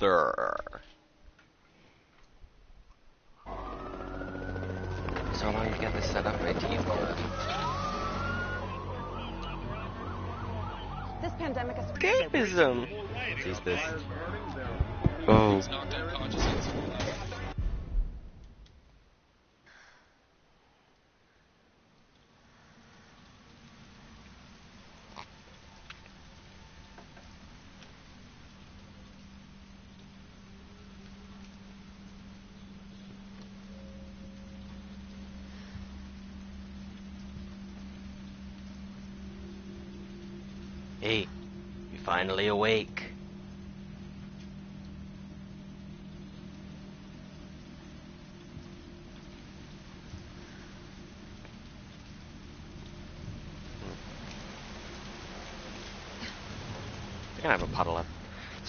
further. So I'm gonna get this set up by T-Bar. This pandemic is escapism. Oh.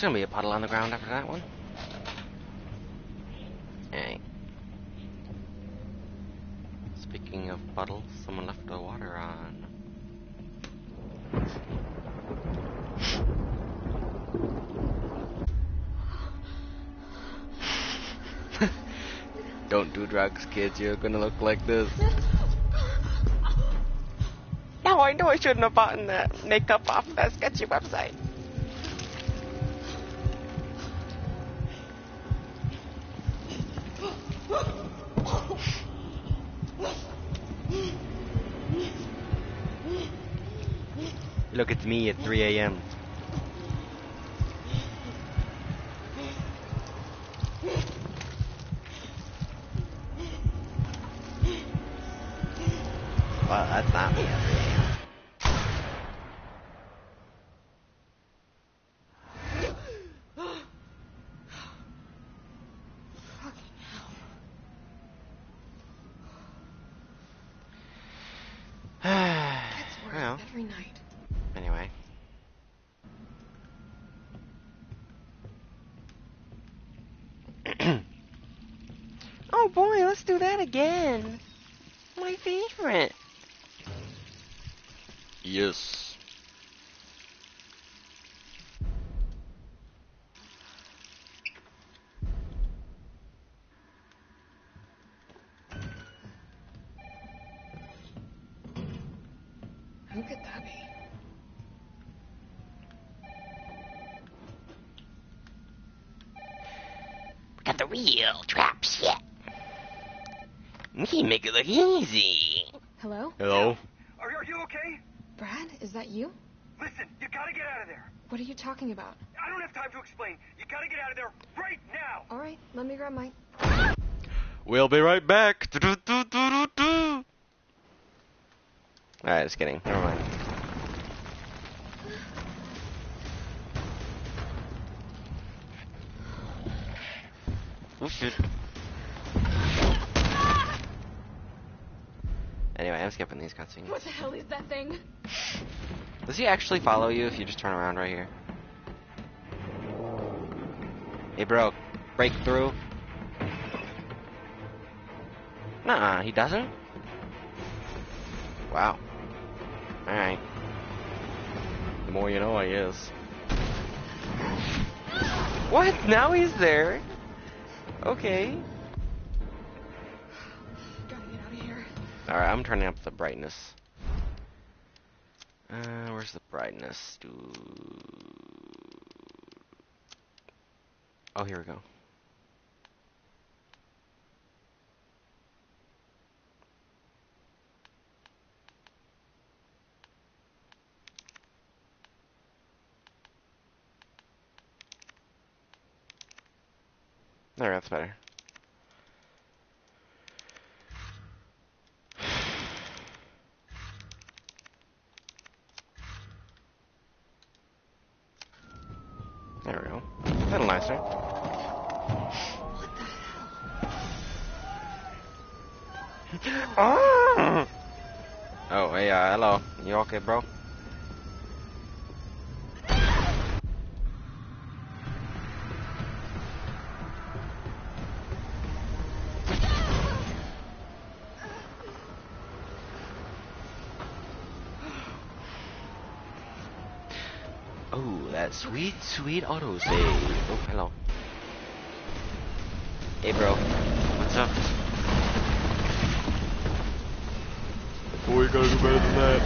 There's gonna be a puddle on the ground after that one. Hey. Speaking of puddles, someone left the water on. Don't do drugs, kids. You're gonna look like this. No, I know I shouldn't have bought that makeup off that sketchy website. Look, it's me at 3 a.m. Well, that's not me at 3 a.m. Gets worse well, every night. anyway. oh boy, let's do that again. My favorite. Yes. Who could that be? Got the real trap shit. We make it look easy. Hello? Hello? Are, are you okay? Brad, is that you? Listen, you gotta get out of there. What are you talking about? I don't have time to explain. You gotta get out of there right now. All right, let me grab my. We'll be right back. Alright, just kidding. Never mind. Oh shit. Anyway, I'm skipping these cutscenes. What the hell is that thing? Does he actually follow you if you just turn around right here? Hey bro, break through. Nuh-uh, he doesn't? Wow. Alright. The more you know, I guess. What? Now he's there? Okay. Gotta get out of here. Alright, I'm turning up the brightness. Uh, where's the brightness? Dude. Oh, here we go. Better. Sweet, sweet auto save. Oh, hello. Hey, bro. What's up? gotta do better than that.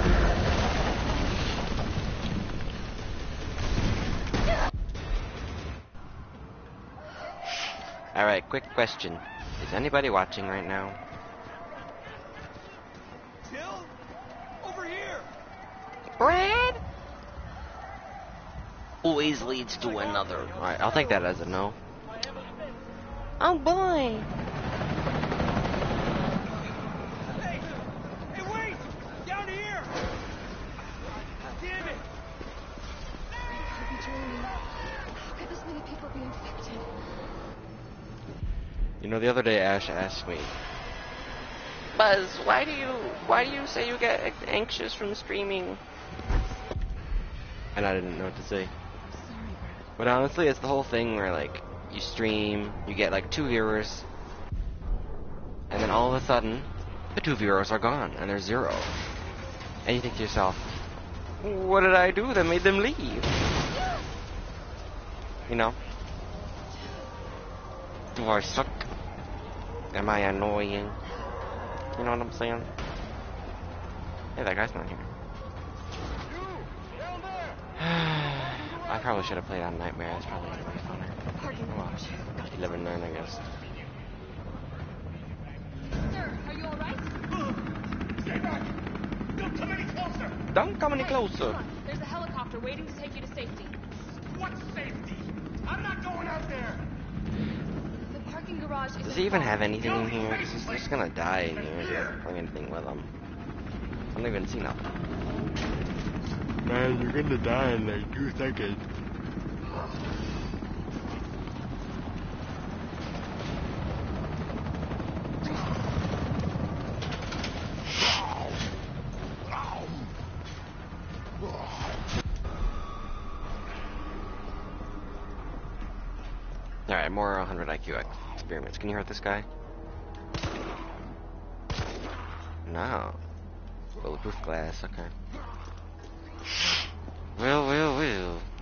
Alright, quick question. Is anybody watching right now? Till? Over here! Brad? Always leads to another. Alright, I'll take that as a no. Oh boy. Hey! Hey, wait! Down here! Damn it! I'd be. How could this many people be infected? You know, the other day Ash asked me, Buzz, why do you why do you say you get anxious from streaming? And I didn't know what to say. But honestly, it's the whole thing where like you stream, you get like two viewers, and then all of a sudden, the two viewers are gone and there's zero. And you think to yourself, what did I do that made them leave? You know? Do I suck? Am I annoying? You know what I'm saying? Hey, that guy's not here. You! Down there! I probably should have played on Nightmare. That's probably gonna be funner. Parking Oh, well. garage. 11 9, I guess. Sir, are you alright? Stay back! Don't come any closer! Don't come any Hey, closer. come. There's a helicopter waiting to take you to safety. What safety? I'm not going out there! The parking garage is. Does he even have anything in here? 'Cause he's just gonna die in here if he doesn't bring anything with him. I don't even see nothing. Man, you're gonna die in like two seconds. Alright, more 100 IQ ex- experiments. Can you hurt this guy? No. Bulletproof glass, okay. 喂喂喂。喂喂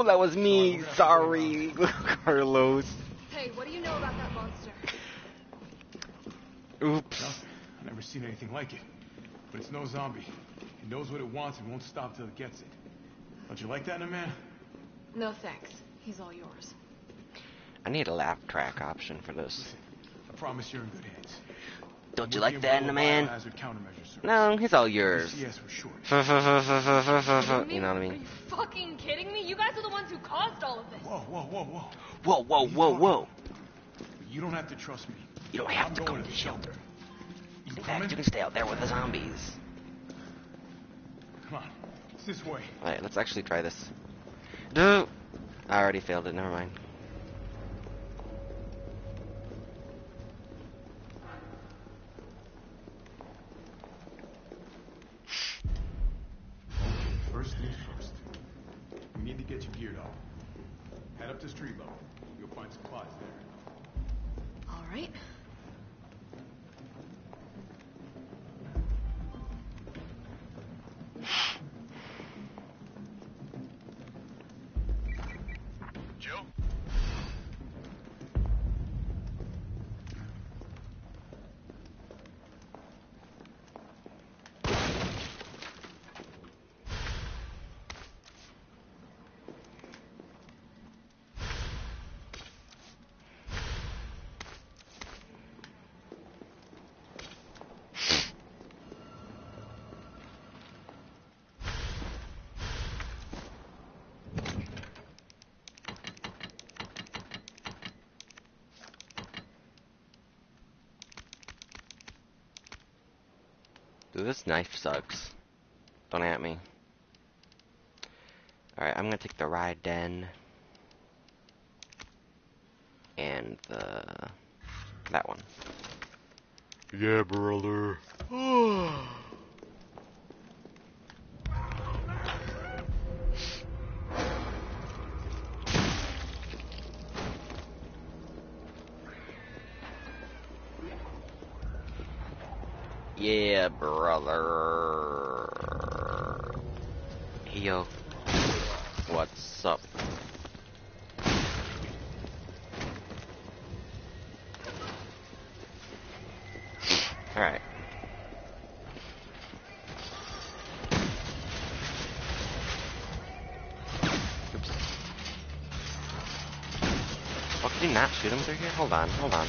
Oh, that was me. Sorry, Carlos. Hey, what do you know about that monster? Oops. Nothing. I've never seen anything like it. But it's no zombie. It knows what it wants and won't stop till it gets it. Don't you like that in a man? No thanks. He's all yours. I need a laugh track option for this. Listen, I promise you're in good hands. Don't you like the that in a man? Biohazard Countermeasure Service. No, he's all yours. Yes, for short. you know what I Are mean? you fucking kidding me? You guys are the ones who caused all of this. Whoa, whoa, whoa, whoa. Whoa, whoa, whoa, whoa. You don't have to trust me. You don't have I'm to going come to to the the shelter. You In coming? fact, you can stay out there with the zombies. Come on. It's this way. Alright, let's actually try this. Do. I already failed it, never mind. This knife sucks. Don't at me. Alright, I'm gonna take the Raiden. And the... That one. Yeah, brother. shoot him through here? Hold on, hold on.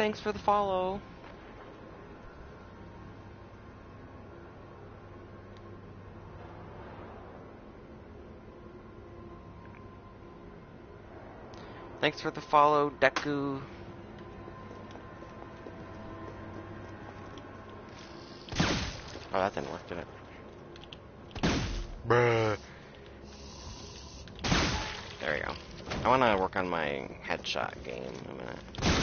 Thanks for the follow. Thanks for the follow, Deku. Oh, that didn't work, did it? Bruh. There we go. I want to work on my headshot game a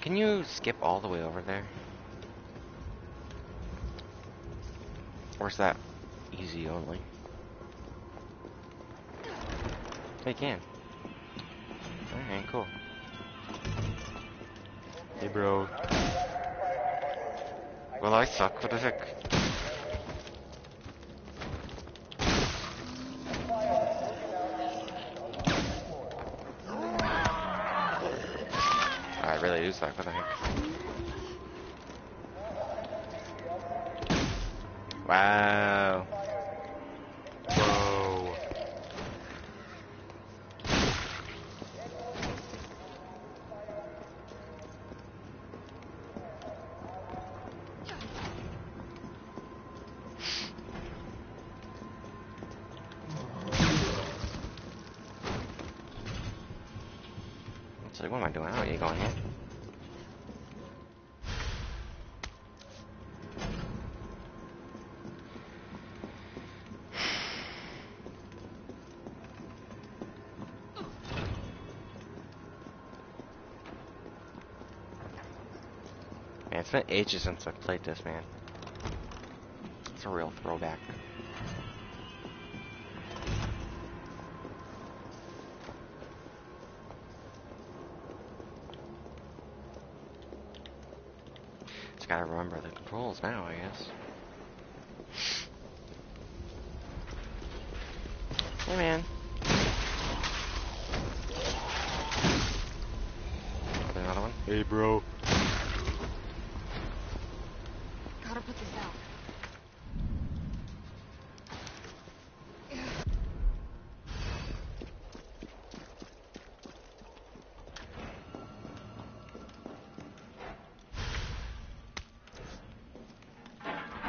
can you skip all the way over there? Or is that easy only? They can. Alright, cool. Hey, bro. Well, I suck. What the heck? I it's been ages since I've played this, man. It's a real throwback. Just gotta remember the controls now, I guess. Hey, man. Are there another one? Hey, bro. Gotta put this out.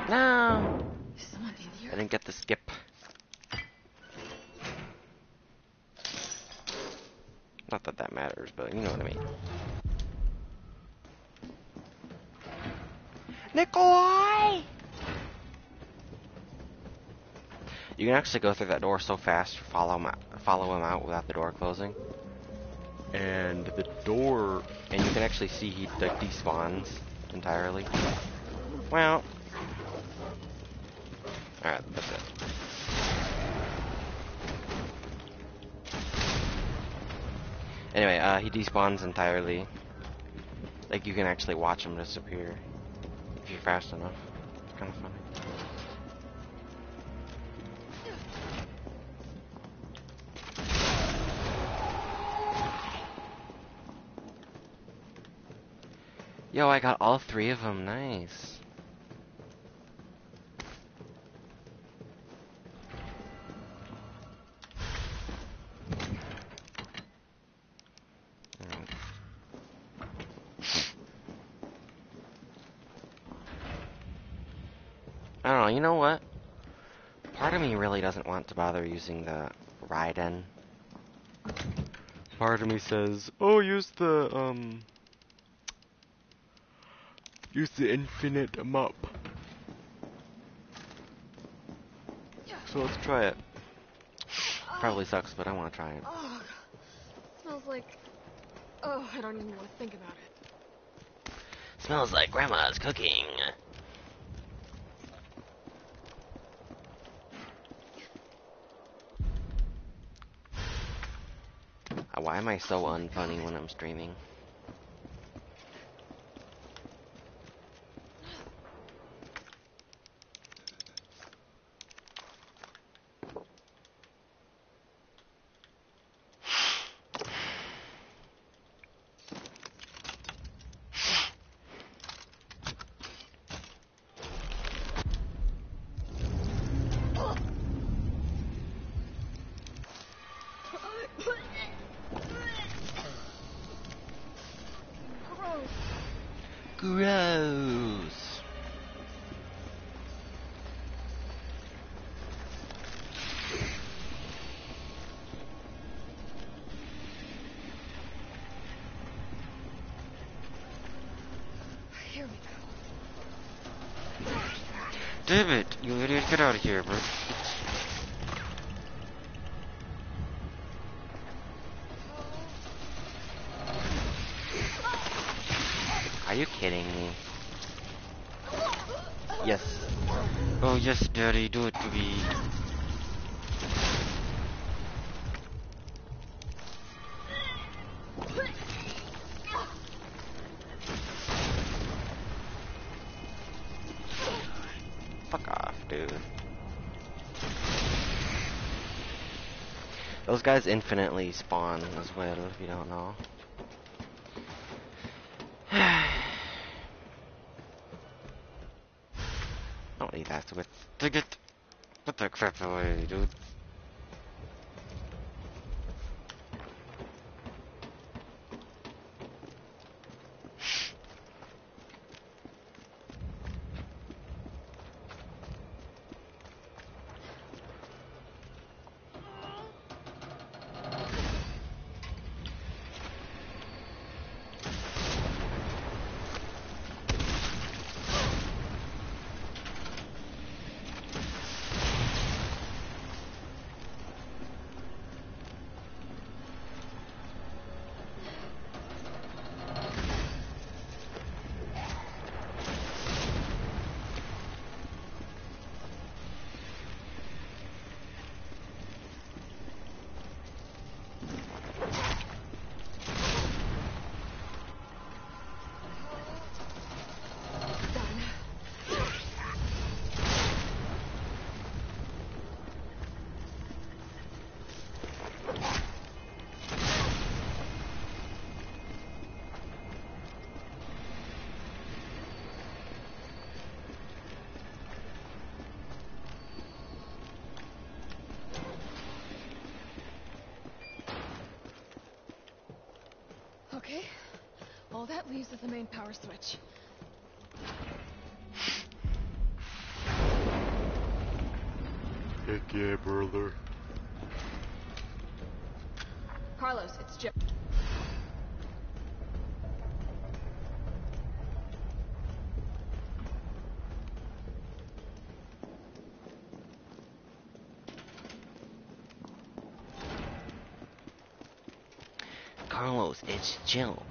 No! Is someone in I here? didn't get the skip. Not that that matters, but you know what I mean. Nikolai! You can actually go through that door so fast, follow him, out, follow him out without the door closing. And the door. And you can actually see he like despawns entirely. Well, alright, that's it. Anyway, uh, he despawns entirely. Like, you can actually watch him disappear if you're fast enough. Yo, I got all three of them. Nice. I don't know, you know what? Part of me really doesn't want to bother using the Raiden. Part of me says, oh, use the, um, use the infinite mop. So let's try it. Probably sucks, but I want to try it. Oh, smells like. Oh, I don't even want to think about it. Smells like grandma's cooking. Why am I so unfunny when I'm streaming? Gross. Gross. Here we go. David, you idiot, get out of here, bro. Those guys infinitely spawn as well, if you don't know. don't need that with to get put the crap away, dude. Okay. All that leaves is the main power switch. Heck yeah, brother. Carlos, it's Jim. Carlos, it's Jill.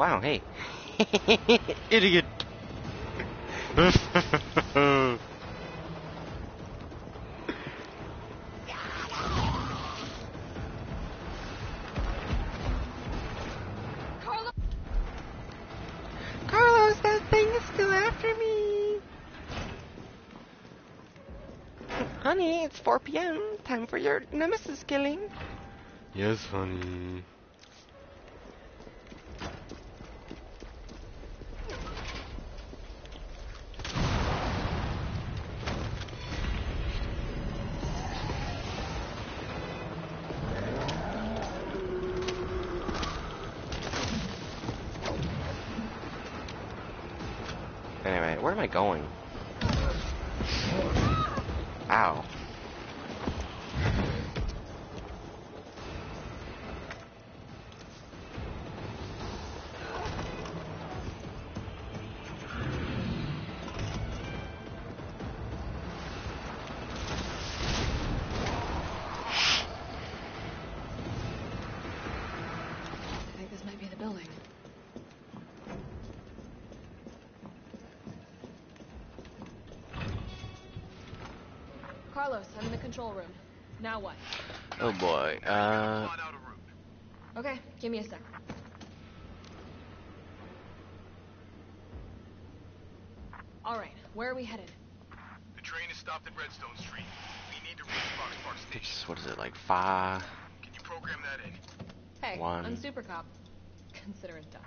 Wow, hey. Idiot. Carlo! Carlos, that thing is still after me. Honey, it's 4 p.m. Time for your nemesis killing. yes, honey. Control room. Now what? Oh boy. Uh, Find out a route. Okay, give me a sec. All right, where are we headed? The train is stopped at Redstone Street. We need to reach Fox Park Station. it's, what is it, like five? Can you program that in? Hey, One. I'm Super Cop. Consider it done.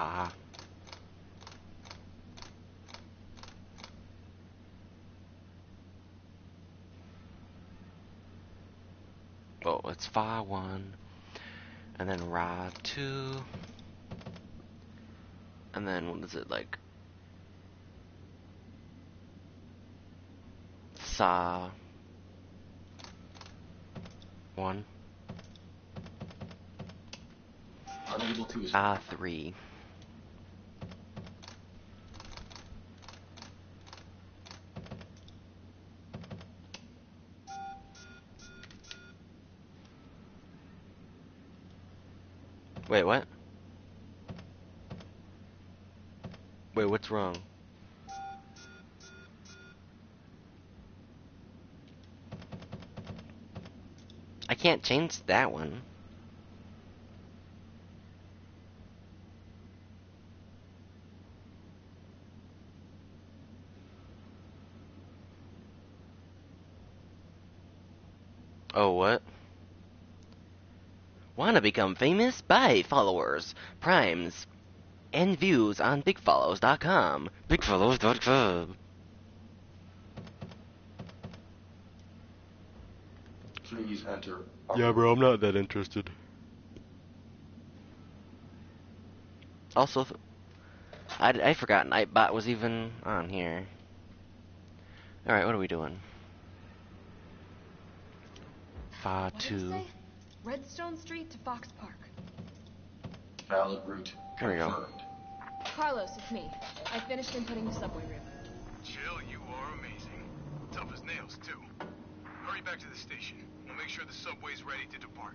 Pa. Oh, it's Fa 1. And then Ra 2. And then, what is it, like? Sa. 1. Unable to Ah 3. Wait, what? Wait, what's wrong? I can't change that one. Oh, what? Want to become famous? by followers, primes, and views on bigfollows.com. Bigfollows.com. Please enter. Yeah, bro, I'm not that interested. Also, I, I forgot Nightbot was even on here. Alright, what are we doing? Fa What did it 2. Say? Redstone Street to Fox Park. Valid route. There we go. confirmed. Carlos, it's me. I finished inputting the subway route. Jill, you are amazing. Tough as nails, too. Hurry back to the station. We'll make sure the subway's ready to depart.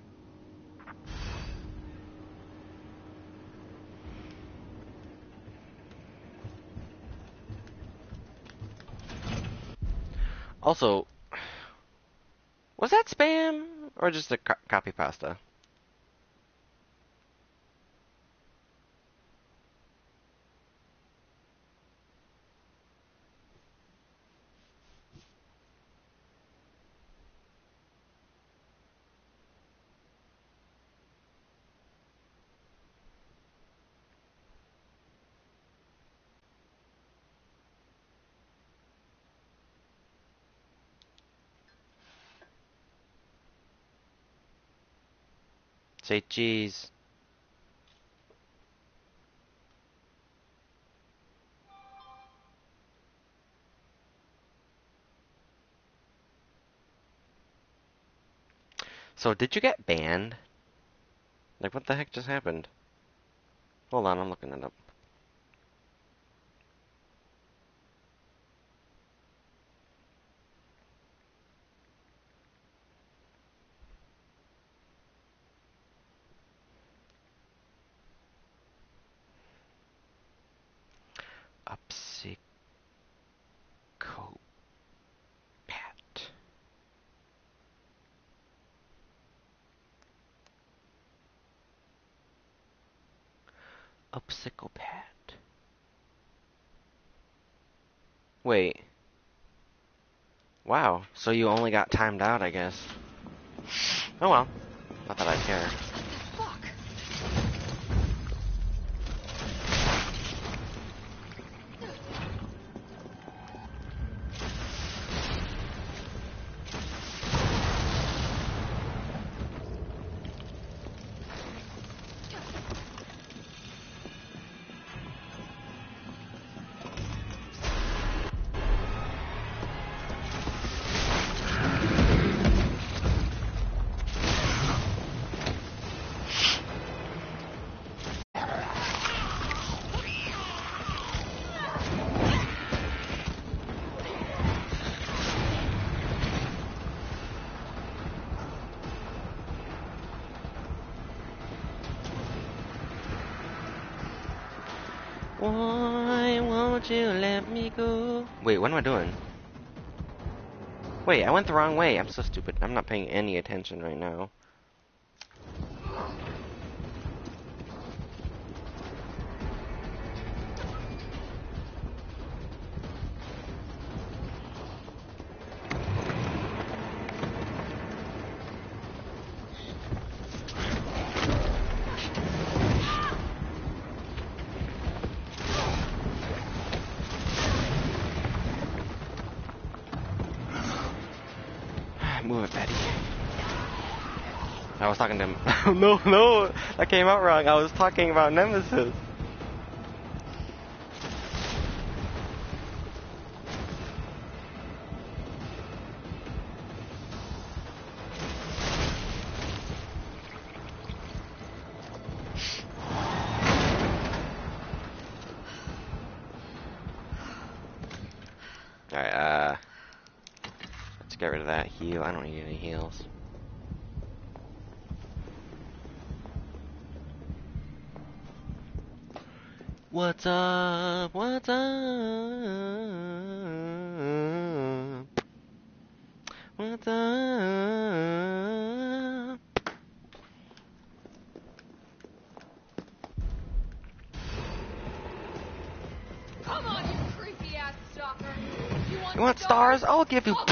Also, was that spam or just a co- copy pasta? Say cheese. So did you get banned? Like what the heck just happened? Hold on, I'm looking it up. psychopath. Wait. Wow, so you only got timed out, I guess. Oh well. Not that I care. went the wrong way. I'm so stupid. I'm not paying any attention right now. no, no, that came out wrong. I was talking about Nemesis. give you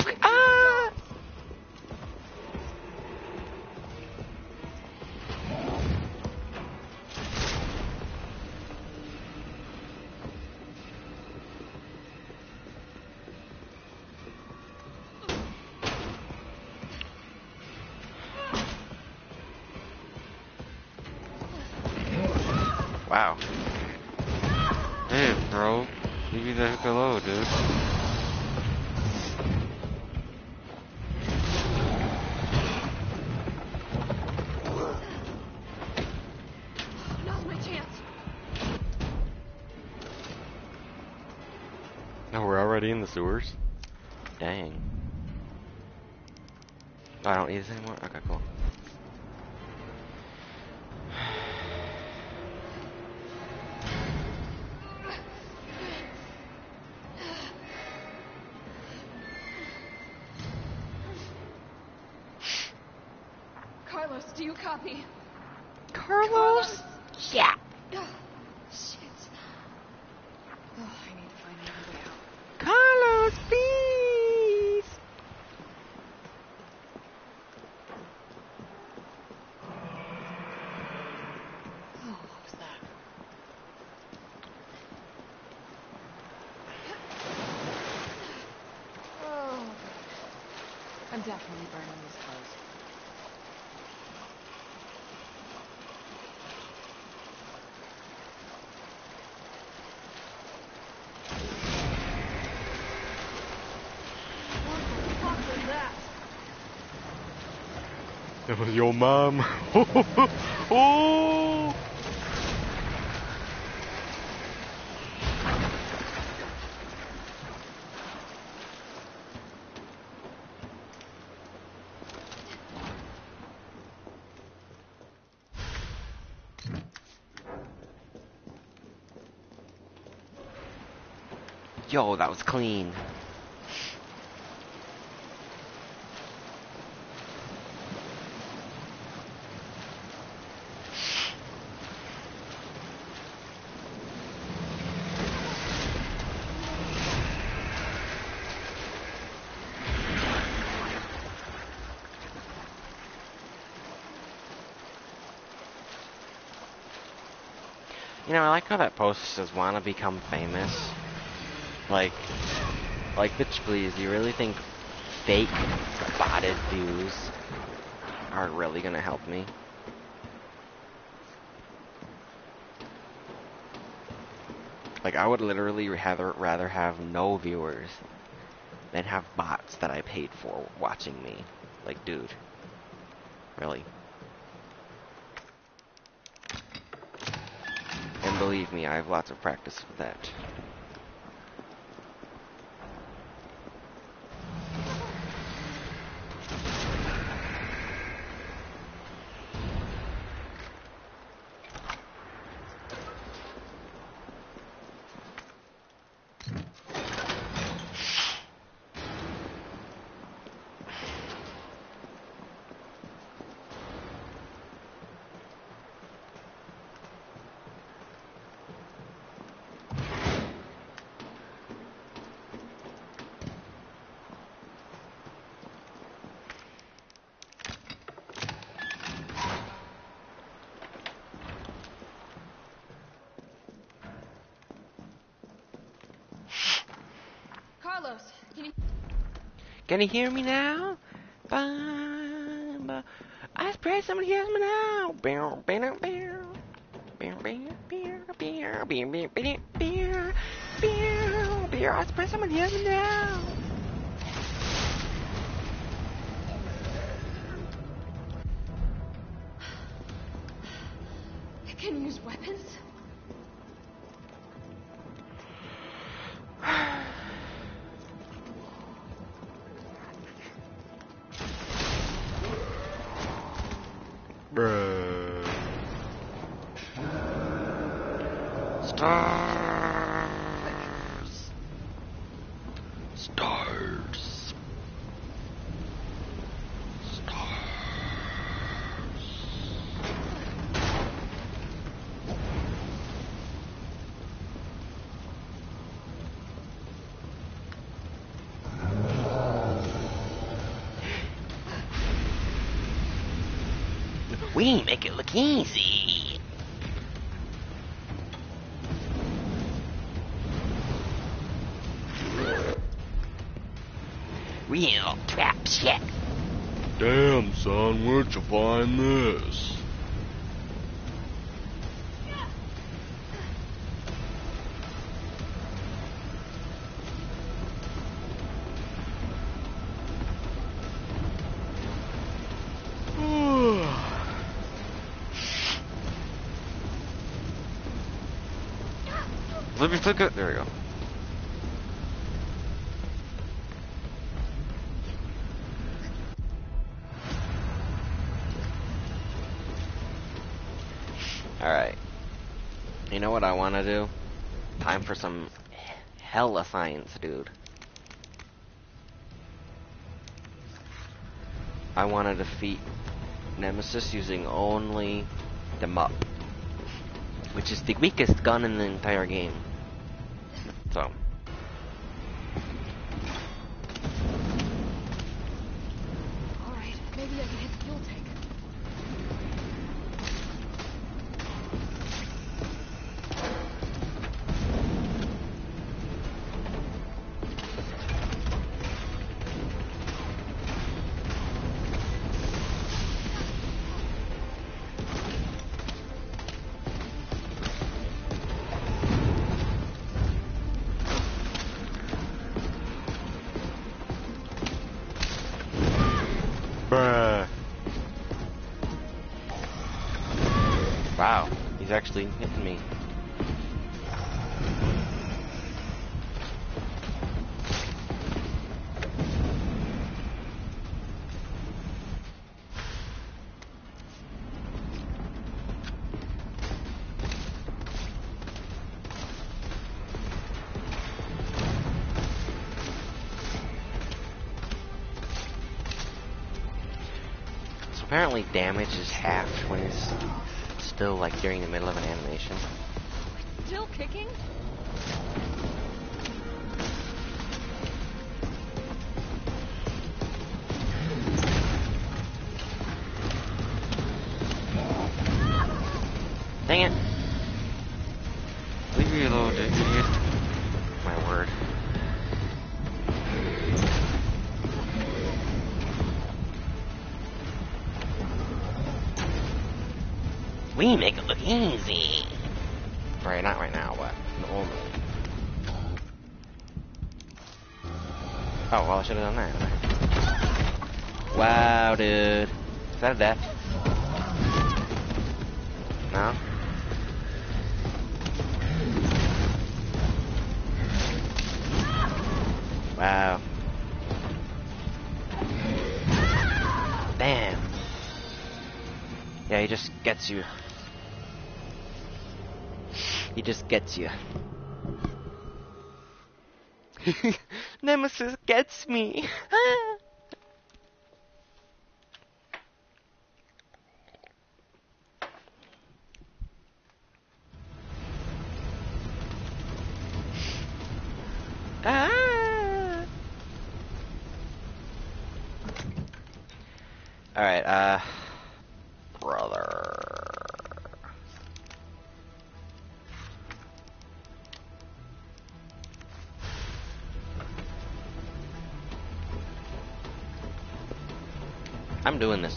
we're already in the sewers? Dang. Oh, I don't need this anymore? Okay, cool. That was your mom. oh! Yo, that was clean. Like how that post says wanna become famous. Like, like, bitch please, do you really think fake botted views are really gonna help me? Like, I would literally rather, rather have no viewers than have bots that I paid for watching me. Like, dude. Really. And believe me, I have lots of practice with that. Carlos, can you... Can you hear me now? I pray someone hears me now. I someone hears me now. Easy. Real trap shit. Damn, son, where'd you find this? Flick it. There we go. Alright. You know what I want to do? Time for some hella science, dude. I want to defeat Nemesis using only the MUP which is the weakest gun in the entire game. actually hitting me. apparently damage is halved when it's still like during the middle of an animation. Still kicking? That a death? No? Wow. Damn. Yeah, he just gets you. He just gets you. Nemesis gets me.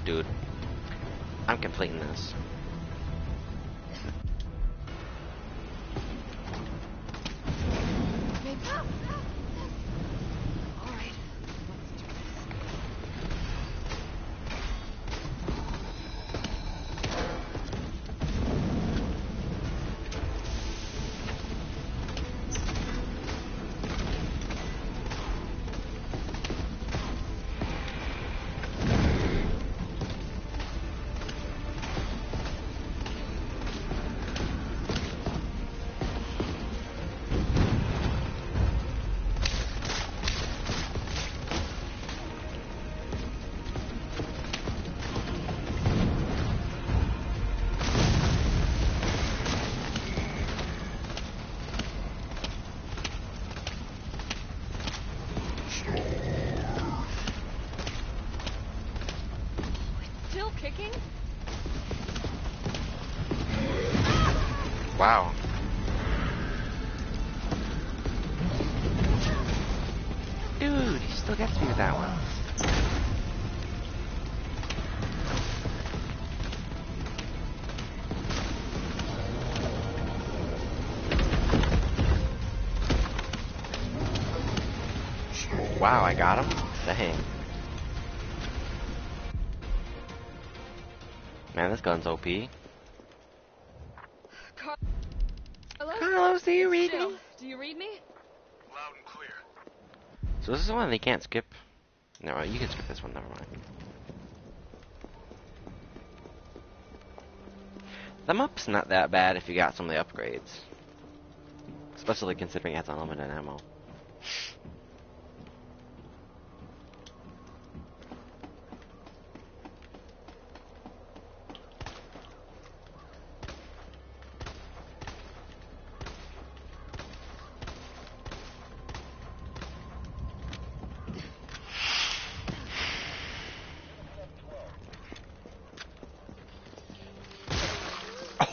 Dude. I'm completing this. Wow, I got him? Dang. Man, this gun's OP. Car- Hello? Carlos, do you read Jill, me? Do you read me? Loud and clear. So this is one they can't skip. No, you can skip this one. Never mind. The map's not that bad if you got some of the upgrades, especially considering it has unlimited ammo.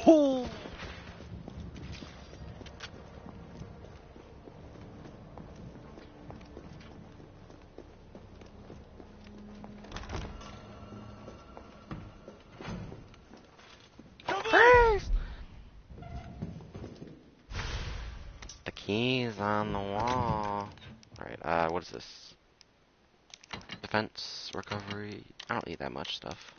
Oh! First! The keys on the wall. Alright, uh, what is this? Defense, recovery. I don't need that much stuff.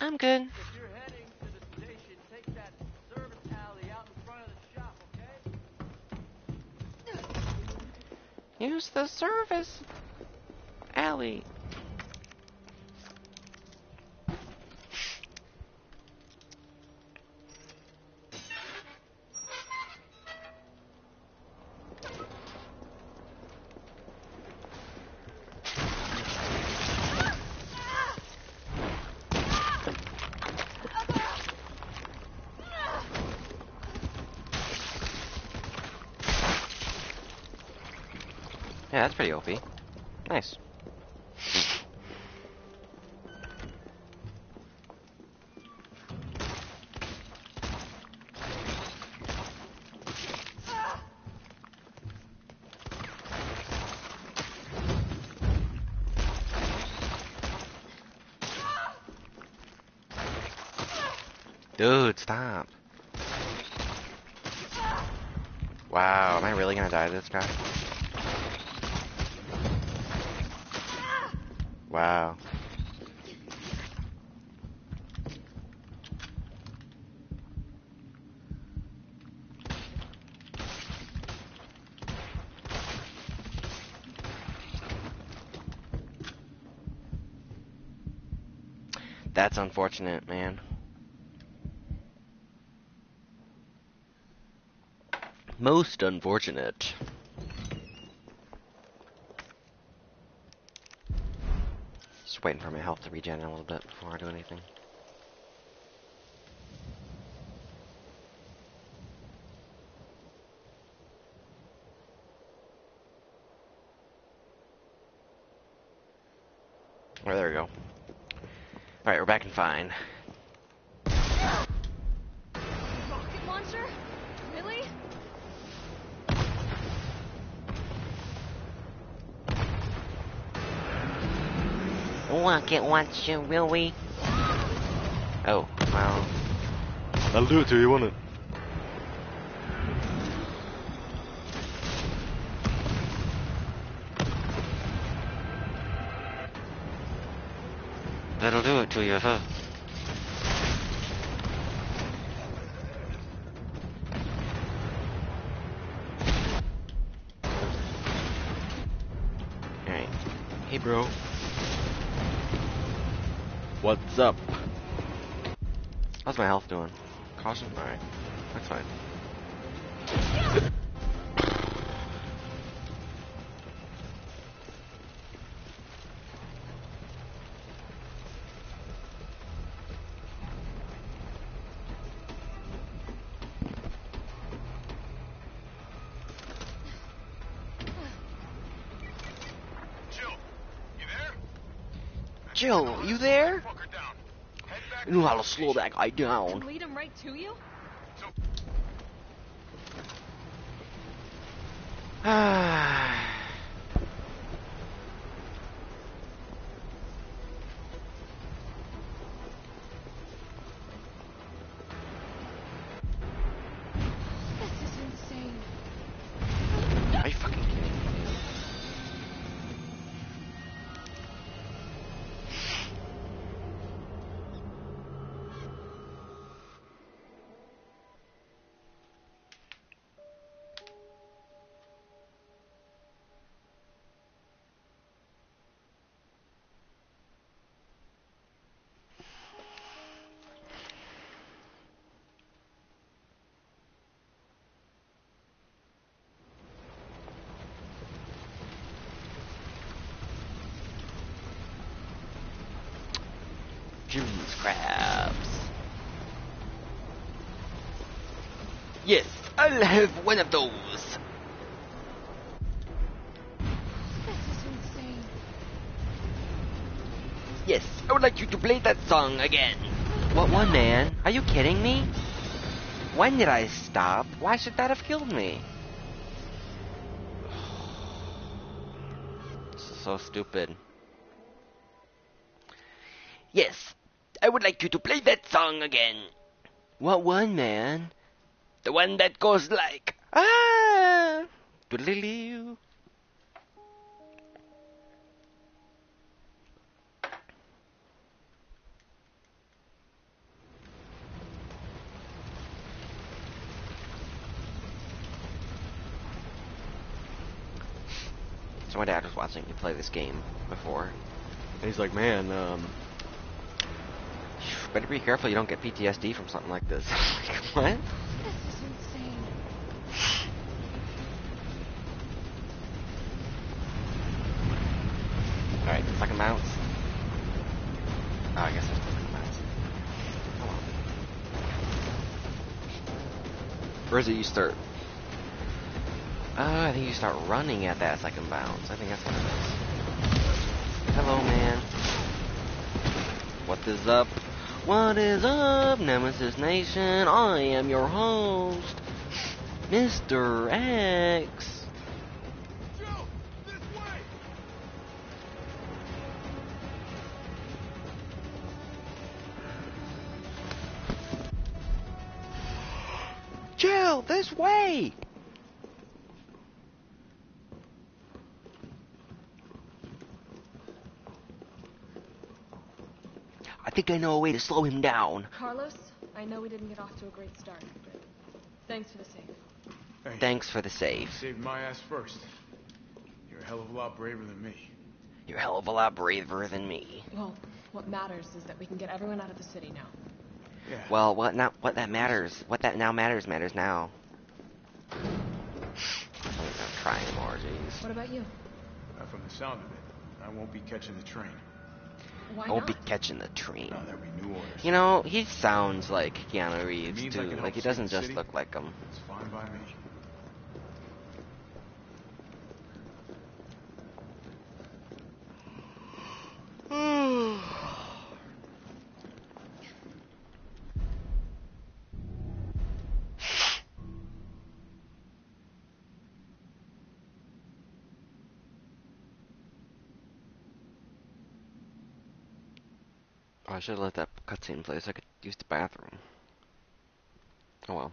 I'm good. If you're heading to the station, take that service alley out in front of the shop, okay? Use the service alley. Yeah, pretty OP. Nice. Dude, stop. Wow, am I really gonna die to this guy? Wow. That's unfortunate, man. Most unfortunate. Just waiting for my health to regen a little bit before I do anything. Oh, there we go. Alright, we're back and fine. Rocket launcher? Really? Rocket will we? Oh, well. That'll do it to you, won't it? That'll do it to you, huh? Alright. Hey, bro. What's up? How's my health doing? Caution? Alright. That's fine. Jill, you there? Jill, you there? Jill, you there? Fucker down. Back You how to slow that guy down. Lead him right to you? Ah. Yes, I'll have one of those. This is insane. Yes, I would like you to play that song again. What one, man? Are you kidding me? When did I stop? Why should that have killed me? This is so stupid. Yes, I would like you to play that song again. What one, man? The one that goes like, ah, doodly So my dad was watching me play this game before, and he's like, "Man, um, better be careful you don't get PTSD from something like this." Like, what? Where is it you start? Uh, I think you start running at that second bounce. I think that's what it is. Hello, man. What is up? What is up, Nemesis Nation? I am your host, Mr. X. Jill, this way! I think I know a way to slow him down. Carlos, I know we didn't get off to a great start, but thanks for the save. Hey, Thanks for the save. saved my ass first. You're a hell of a lot braver than me. You're a hell of a lot braver than me. Well, what matters is that we can get everyone out of the city now. Yeah. Well, what not? What that matters? What that now matters matters now. I'm gonna try more, jeez. What about you? Uh, from the sound of it, I won't be catching the train. Why I won't not? be catching the train. No, there'll be new orders. You know, he sounds like Keanu Reeves means I too. can Like he doesn't just city? look like him. It's fine by me. Oh, I should have let that cutscene play so I could use the bathroom. Oh well.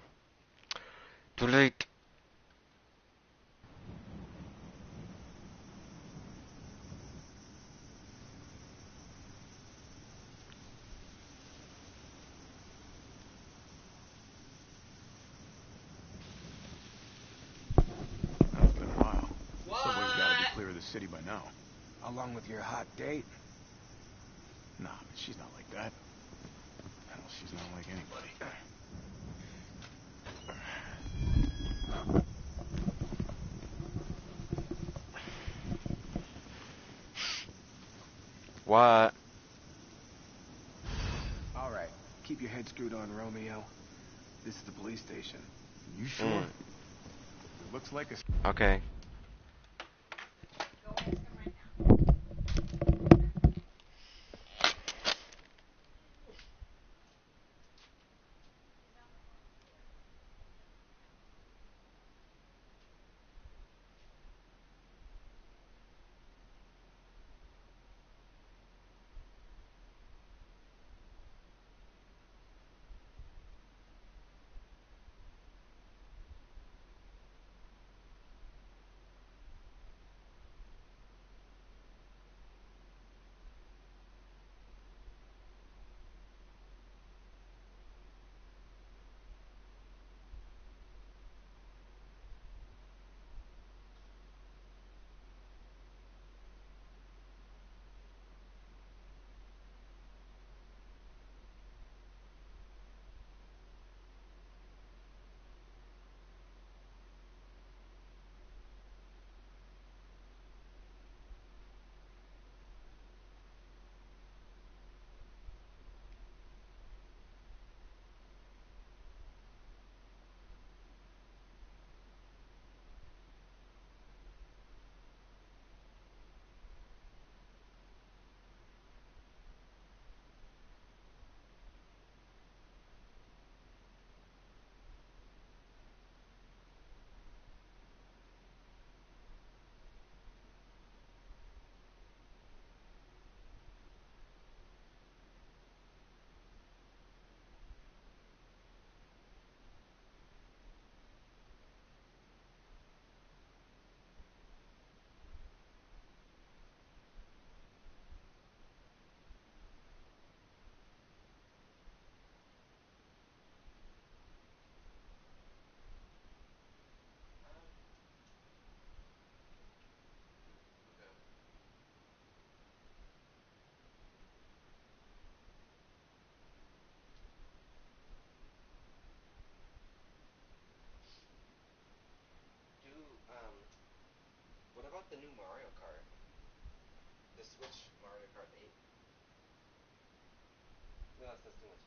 Too late. It's been a while. Subway's gotta be clear of the city by now. Along with your hot date. Nah, but she's not like that. Hell, she's not like anybody. What? All right, keep your head screwed on, Romeo. This is the police station. You sure? Mm. It looks like a Okay. Switch Mario Kart 8? No, that's, that's too much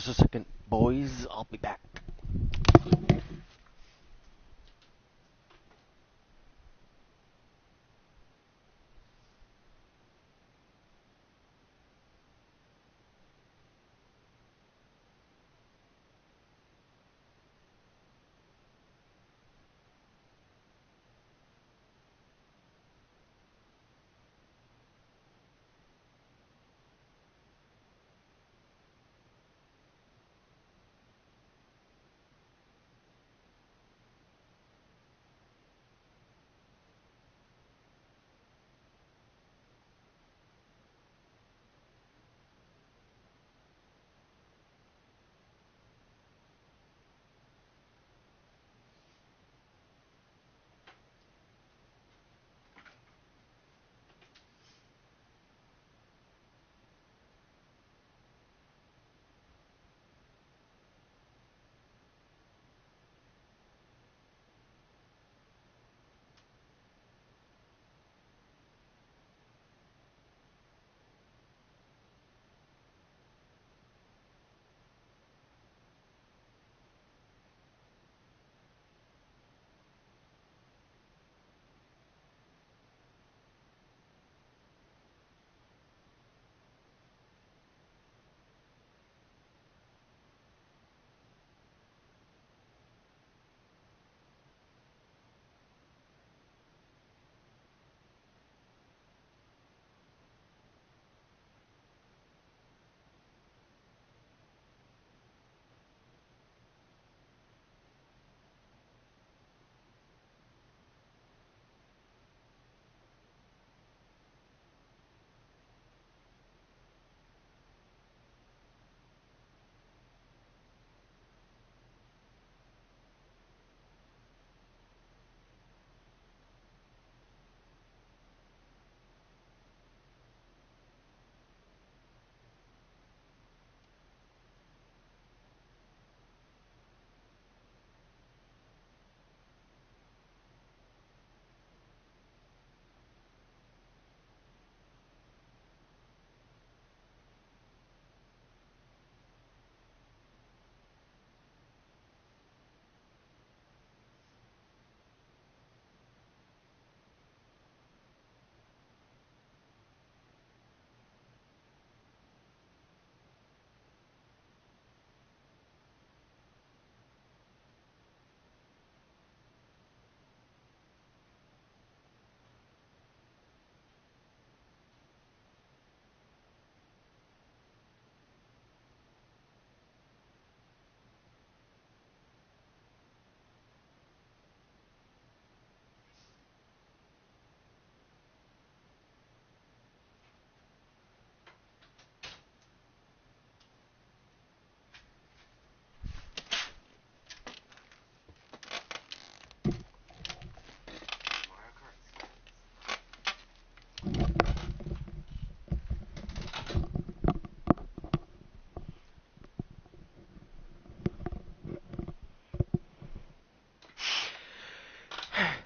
just a second, boys. I'll be back.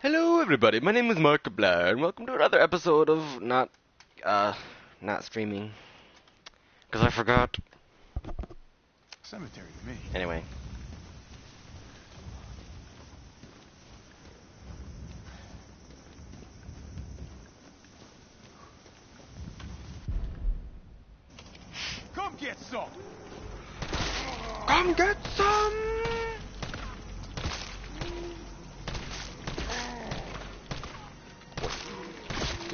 Hello, everybody. My name is Markiplier, and welcome to another episode of not, uh, not streaming. Because I forgot. Cemetery to me. Anyway. Come get some! Come get some!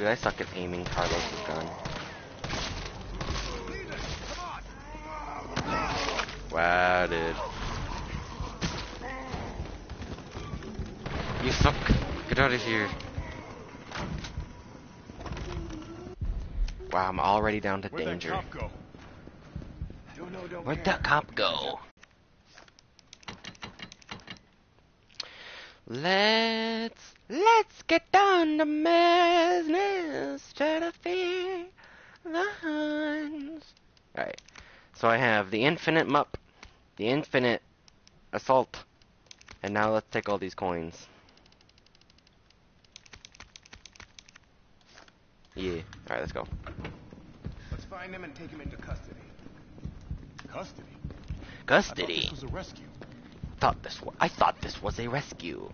Dude, I suck at aiming Carlos's gun. Wow, dude. You suck. Get out of here. Wow, I'm already down to Where'd danger. that cop go? Don't know, don't Where'd care. that cop go? Let's let's get down to business. Try to fear the Huns. Alright. So I have the infinite mup, the infinite assault, and now let's take all these coins. Yeah. Alright, let's go. Let's find him and take him into custody. Custody? I thought custody. this was a rescue. Thought this. wa- I thought this was a rescue.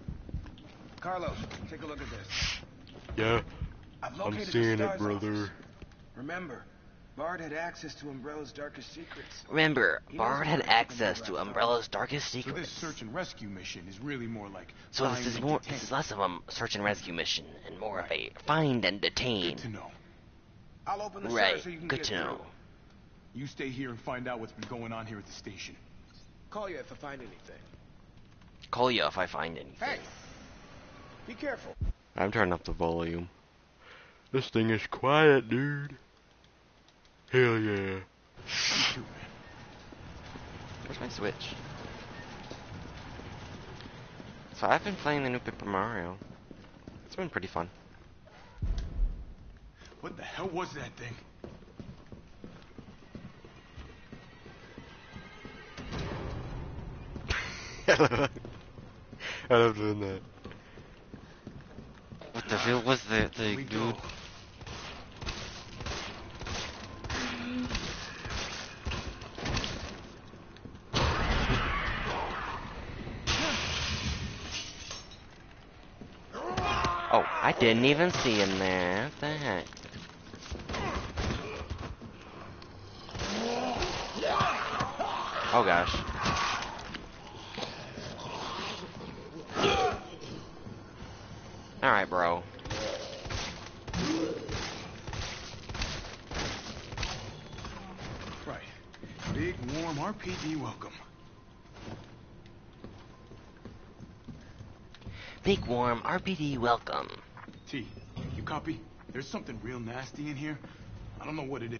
Carlos, take a look at this. Yeah, I've I'm located the seeing it, brother. office. Remember, Bard had access to Umbrella's darkest secrets. Remember, He Bard had to keep them access to. Umbrella's darkest So this secrets. search and rescue mission is really more like So this is more. detain. This is less of a search and rescue mission and more of a find and Good detain. to know. I'll open the Right. STARS so you can Good get to know. through. You stay here and find out what's been going on here at the station. Call you if I find anything. Call you if I find anything. Hey, be careful. I'm turning up the volume. This thing is quiet, dude. Hell yeah. Shoot, man. Where's my Switch? So I've been playing the new Paper Mario. It's been pretty fun. What the hell was that thing? I love doing that. What the hell was that thing, dude? Oh, I didn't even see him there. What the heck? Oh gosh. Alright, bro. Right. Big, warm RPD welcome. Big warm RPD welcome. T, you copy? There's something real nasty in here. I don't know what it is.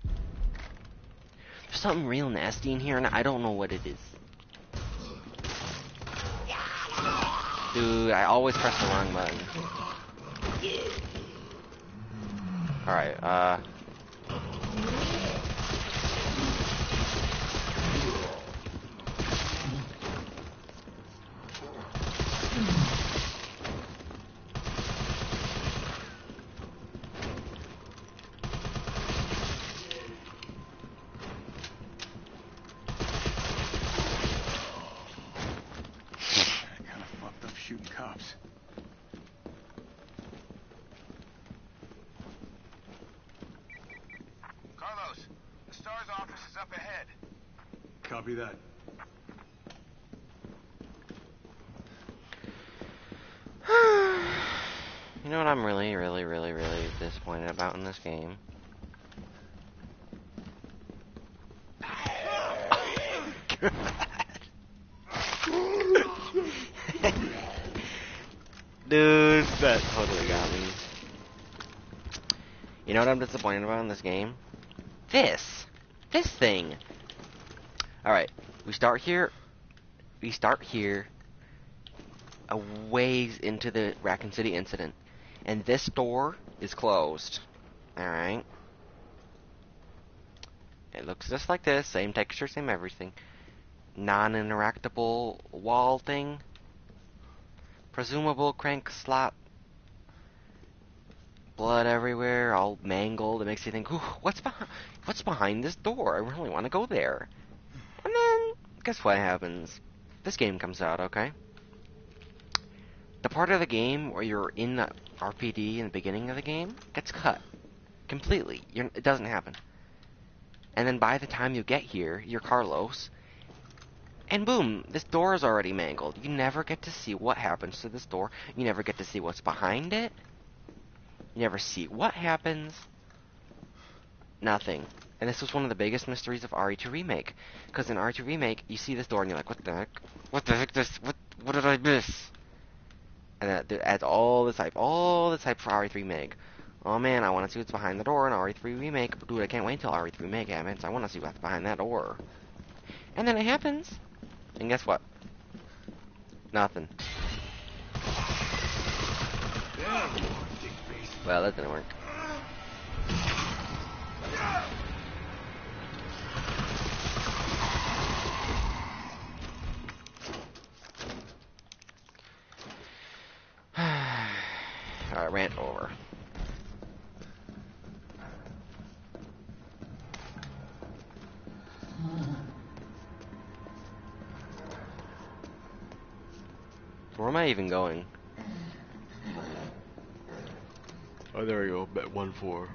There's something real nasty in here and I don't know what it is. Dude, I always press the wrong button. Alright, uh... Kind of fucked up shooting cops. Carlos, the STARS office is up ahead. Copy that. You know what I'm really, really, really, really disappointed about in this game? Dude, that totally got me. You know what I'm disappointed about in this game? This! This thing! Alright, we start here. We start here. A ways into the Raccoon City incident. And this door is closed. Alright. It looks just like this. Same texture, same everything. Non-interactable wall thing. Presumable crank slot. Blood everywhere, all mangled. It makes you think, Ooh, what's behind? What's behind this door? I really want to go there. And then, guess what happens? This game comes out, okay? The part of the game where you're in the RPD in the beginning of the game gets cut completely. You're, it doesn't happen. And then by the time you get here, you're Carlos, and boom, this door is already mangled. You never get to see what happens to this door. You never get to see what's behind it. You never see what happens. Nothing. And this was one of the biggest mysteries of RE2 Remake. Because in RE2 Remake, you see this door and you're like, what the heck? What the heck? This? What? What did I miss? And that that adds all this hype, all this hype for RE3 Remake. Oh man, I want to see what's behind the door in RE3 Remake. Dude, I can't wait until RE3 Remake happens. I want to see what's behind that door. And then it happens. And guess what? Nothing. Well, that didn't work. Alright, rant over. Where am I even going? Oh, there we go. Bet one four.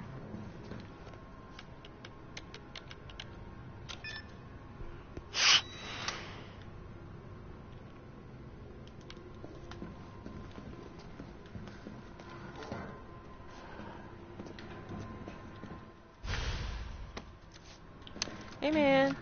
Hey man.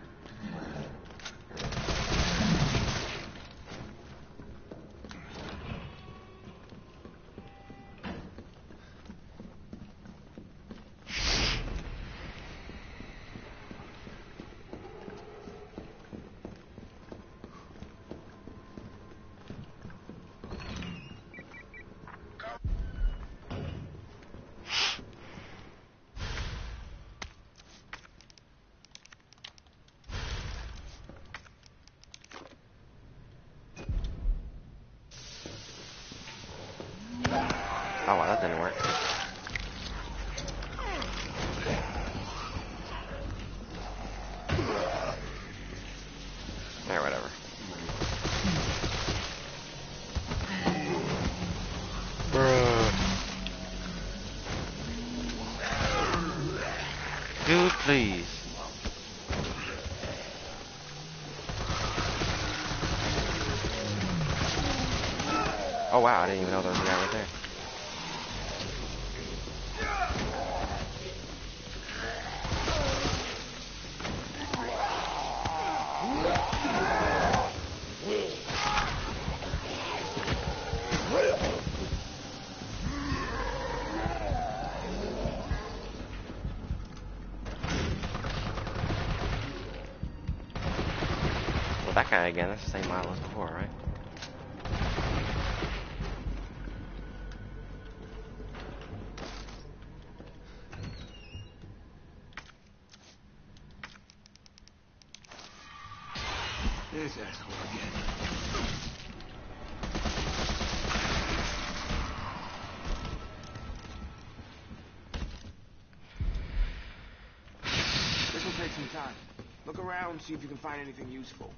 Oh wow, I didn't even know there was a guy right there. Well, that guy again, that's the same model This asshole again. This will take some time. Look around, see if you can find anything useful.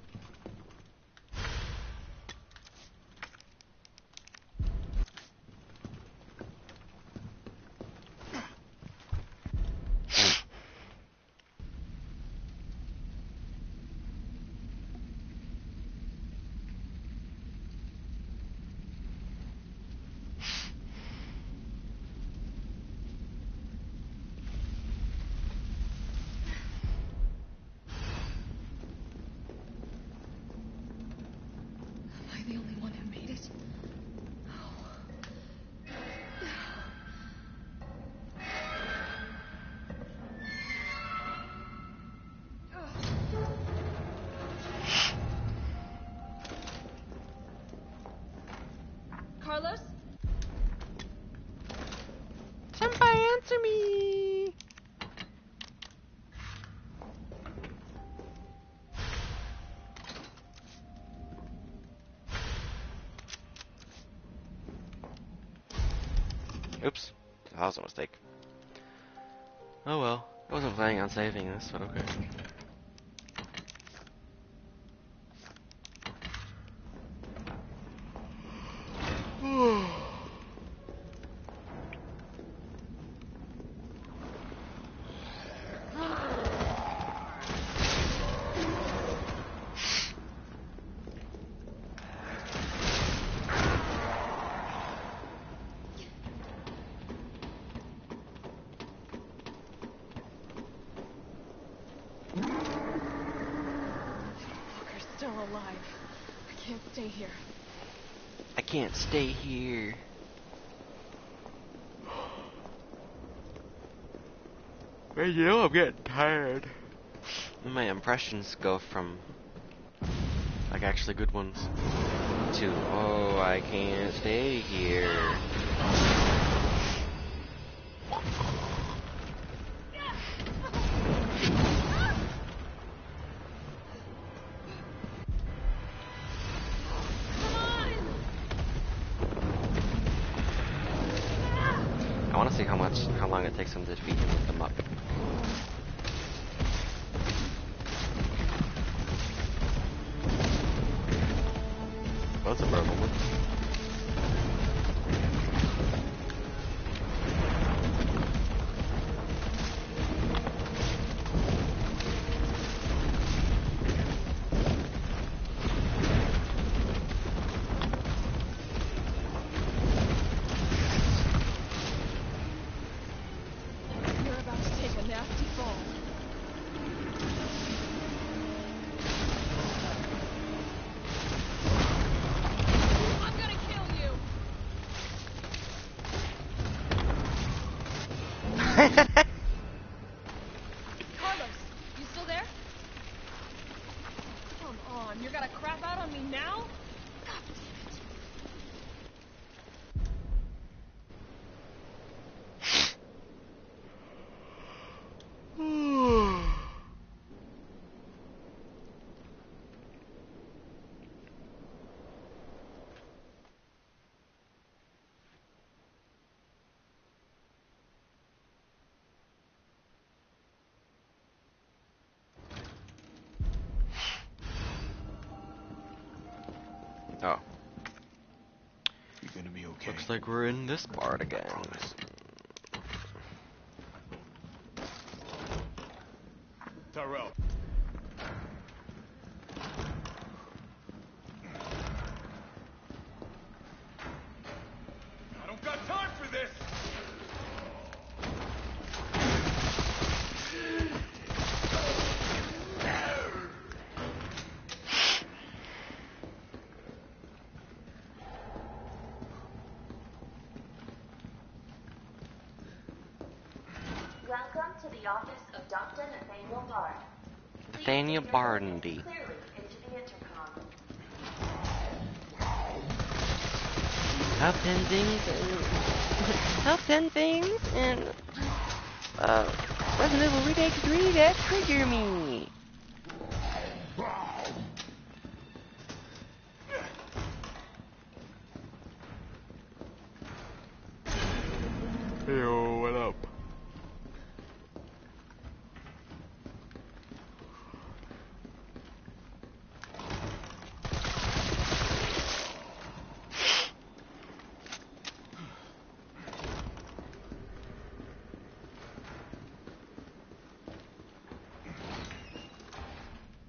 That was a mistake. Oh well, I wasn't planning on saving this, but okay. Walker's still alive. I can't stay here. I can't stay here. Man, you know I'm getting tired. My impressions go from like actually good ones to oh I can't stay here. Gonna be okay. Looks like we're in this part again. Tyrell. I don't got time for this! Welcome to the office of Dr. Nathaniel Bard. Please Nathaniel state your Barnaby. name Clearly into intercom. Top 10 things and... Top 10 things and... Uh... Resident Evil Remake 3 that trigger me! Yo, what up?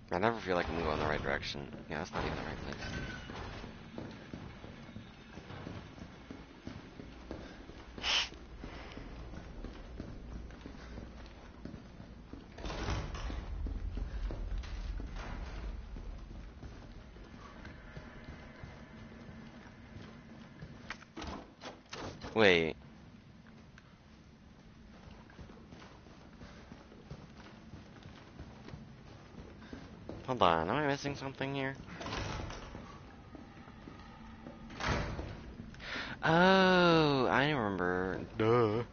I never feel like I'm going in the right direction. Yeah, that's not even the right place. Wait. Hold on, am I missing something here? Oh, I remember. Duh.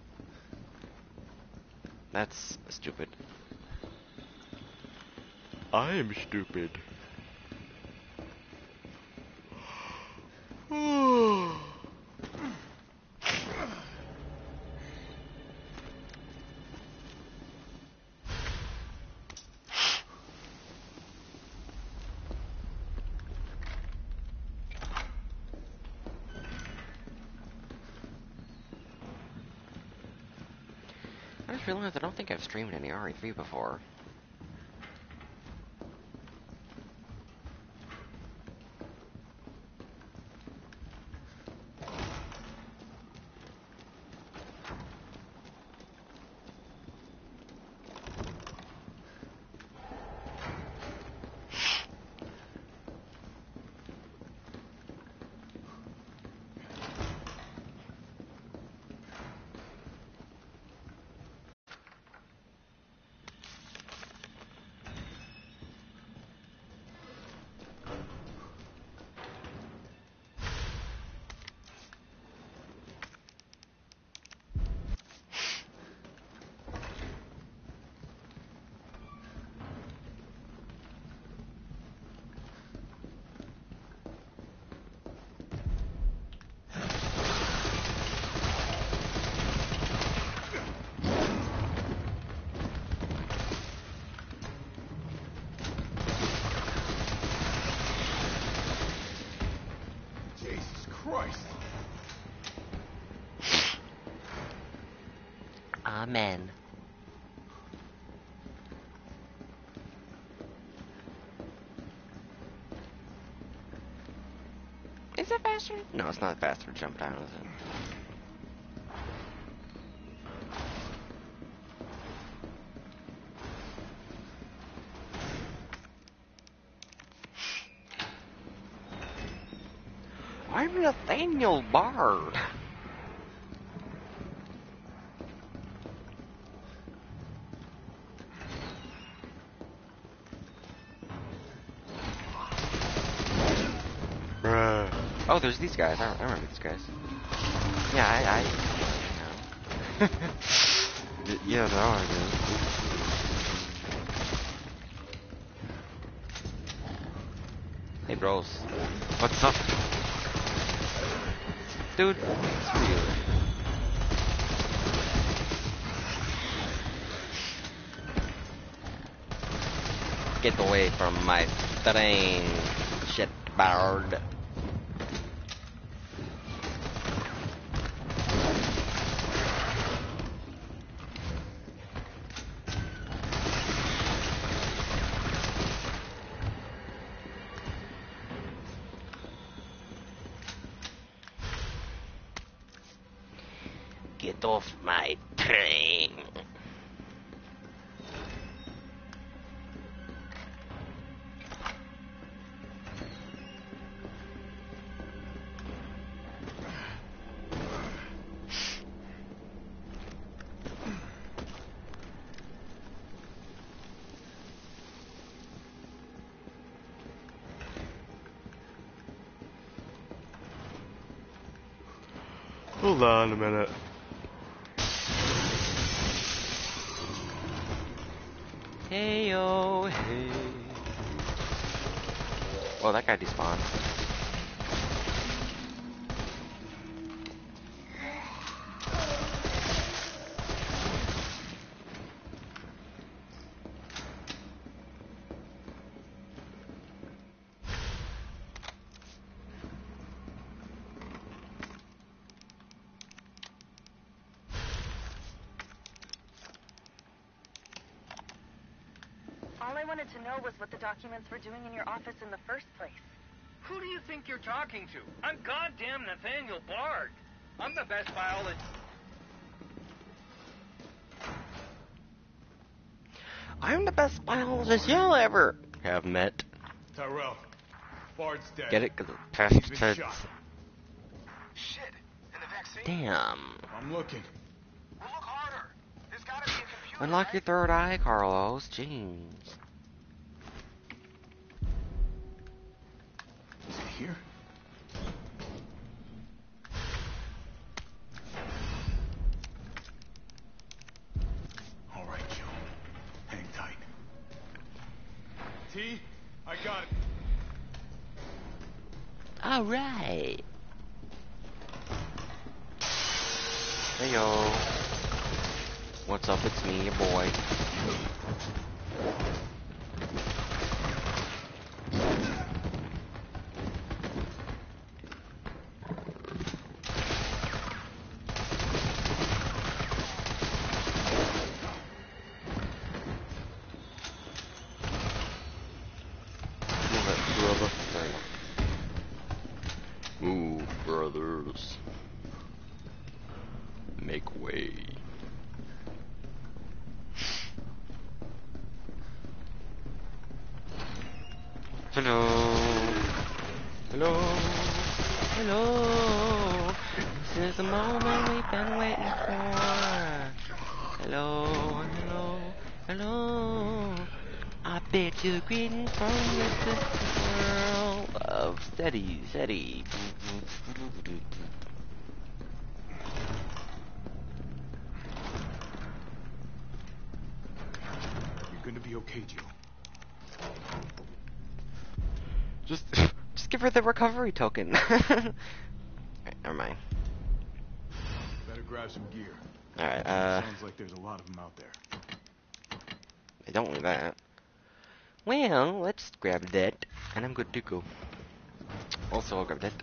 That's stupid. I am stupid. I just realized I don't think I've streamed any RE3 before. Faster? No, it's not faster to jump down, is it? I'm Nathaniel Bard. Bruh. There's these guys. I, I remember these guys. Yeah, I. I Y- yeah, now I do. Hey, bros. What's up? Dude, you. Get away from my train, shit bird. Hold on a minute. Hey yo, hey. Well, that guy despawned. Documents were doing in your office in the first place. Who do you think you're talking to? I'm goddamn Nathaniel Bard. I'm the best biologist. I'm the best biologist you'll ever have met. Tyrell, Bard's dead. Get it? Cause He's past been tense. shot. Shit. And the vaccine? Damn. I'm looking. Well, look harder. There's gotta be a computer. Unlock right? your third eye, Carlos. Jeez. Here? Recovery token. Alright, never mind. Better grab some gear. Alright, uh, Sounds like there's a lot of them out there. they don't want that. Well, let's grab that, and I'm good to go. Also, I'll grab that.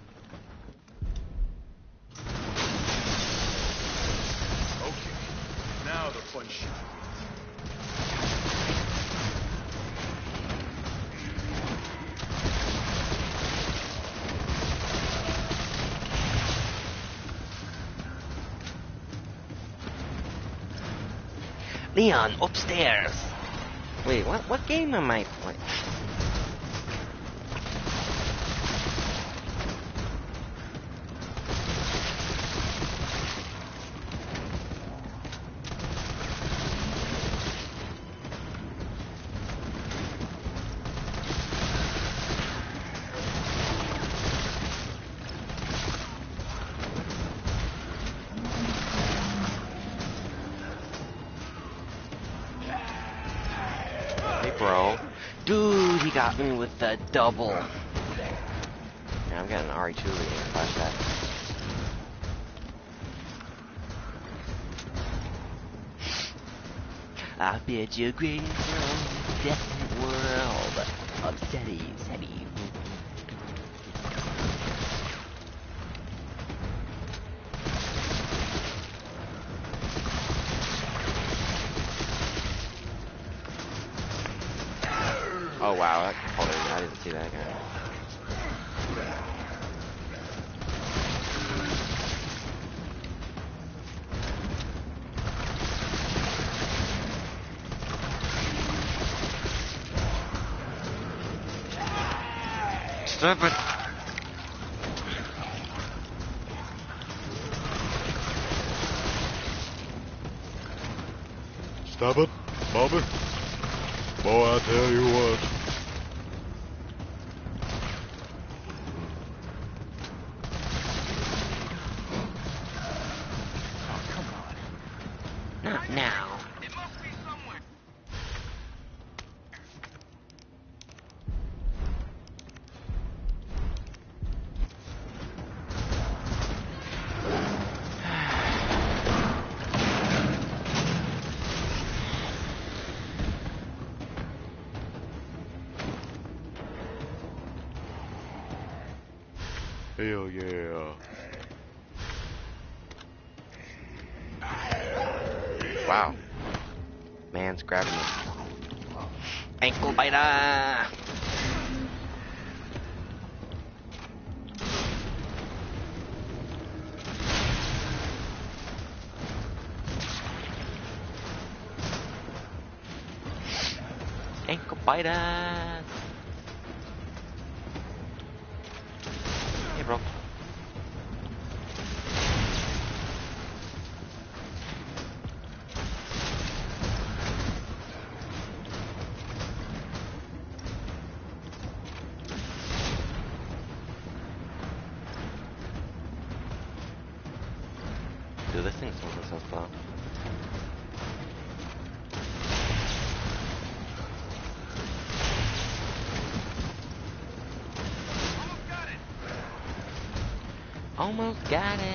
Leon, upstairs! Wait, what, what game am I playing? He got me with the double. Yeah, I'm getting RE2 reading. Flash that. I bet you're greeting from the world of steady, steady. Later. Got it.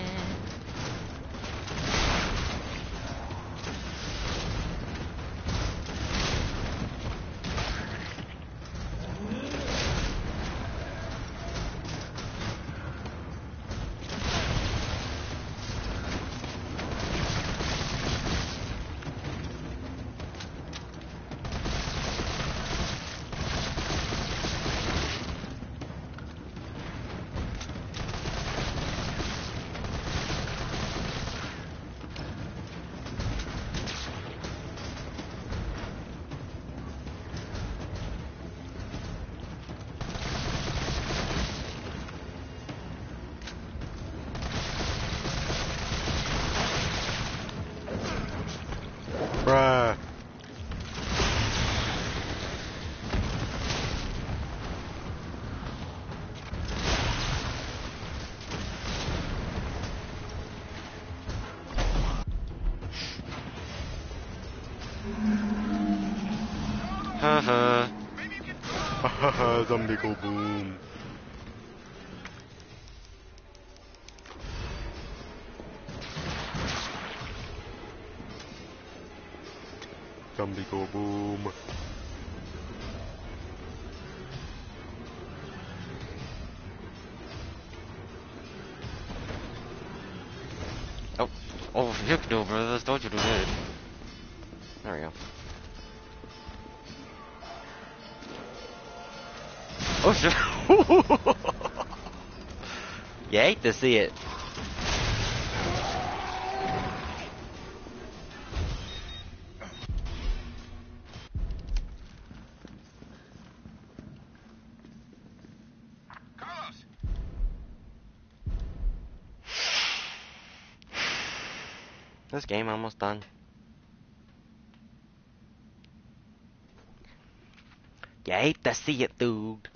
them, go boom. Them, go boom. you hate to see it. This game almost done. You hate to see it, dude.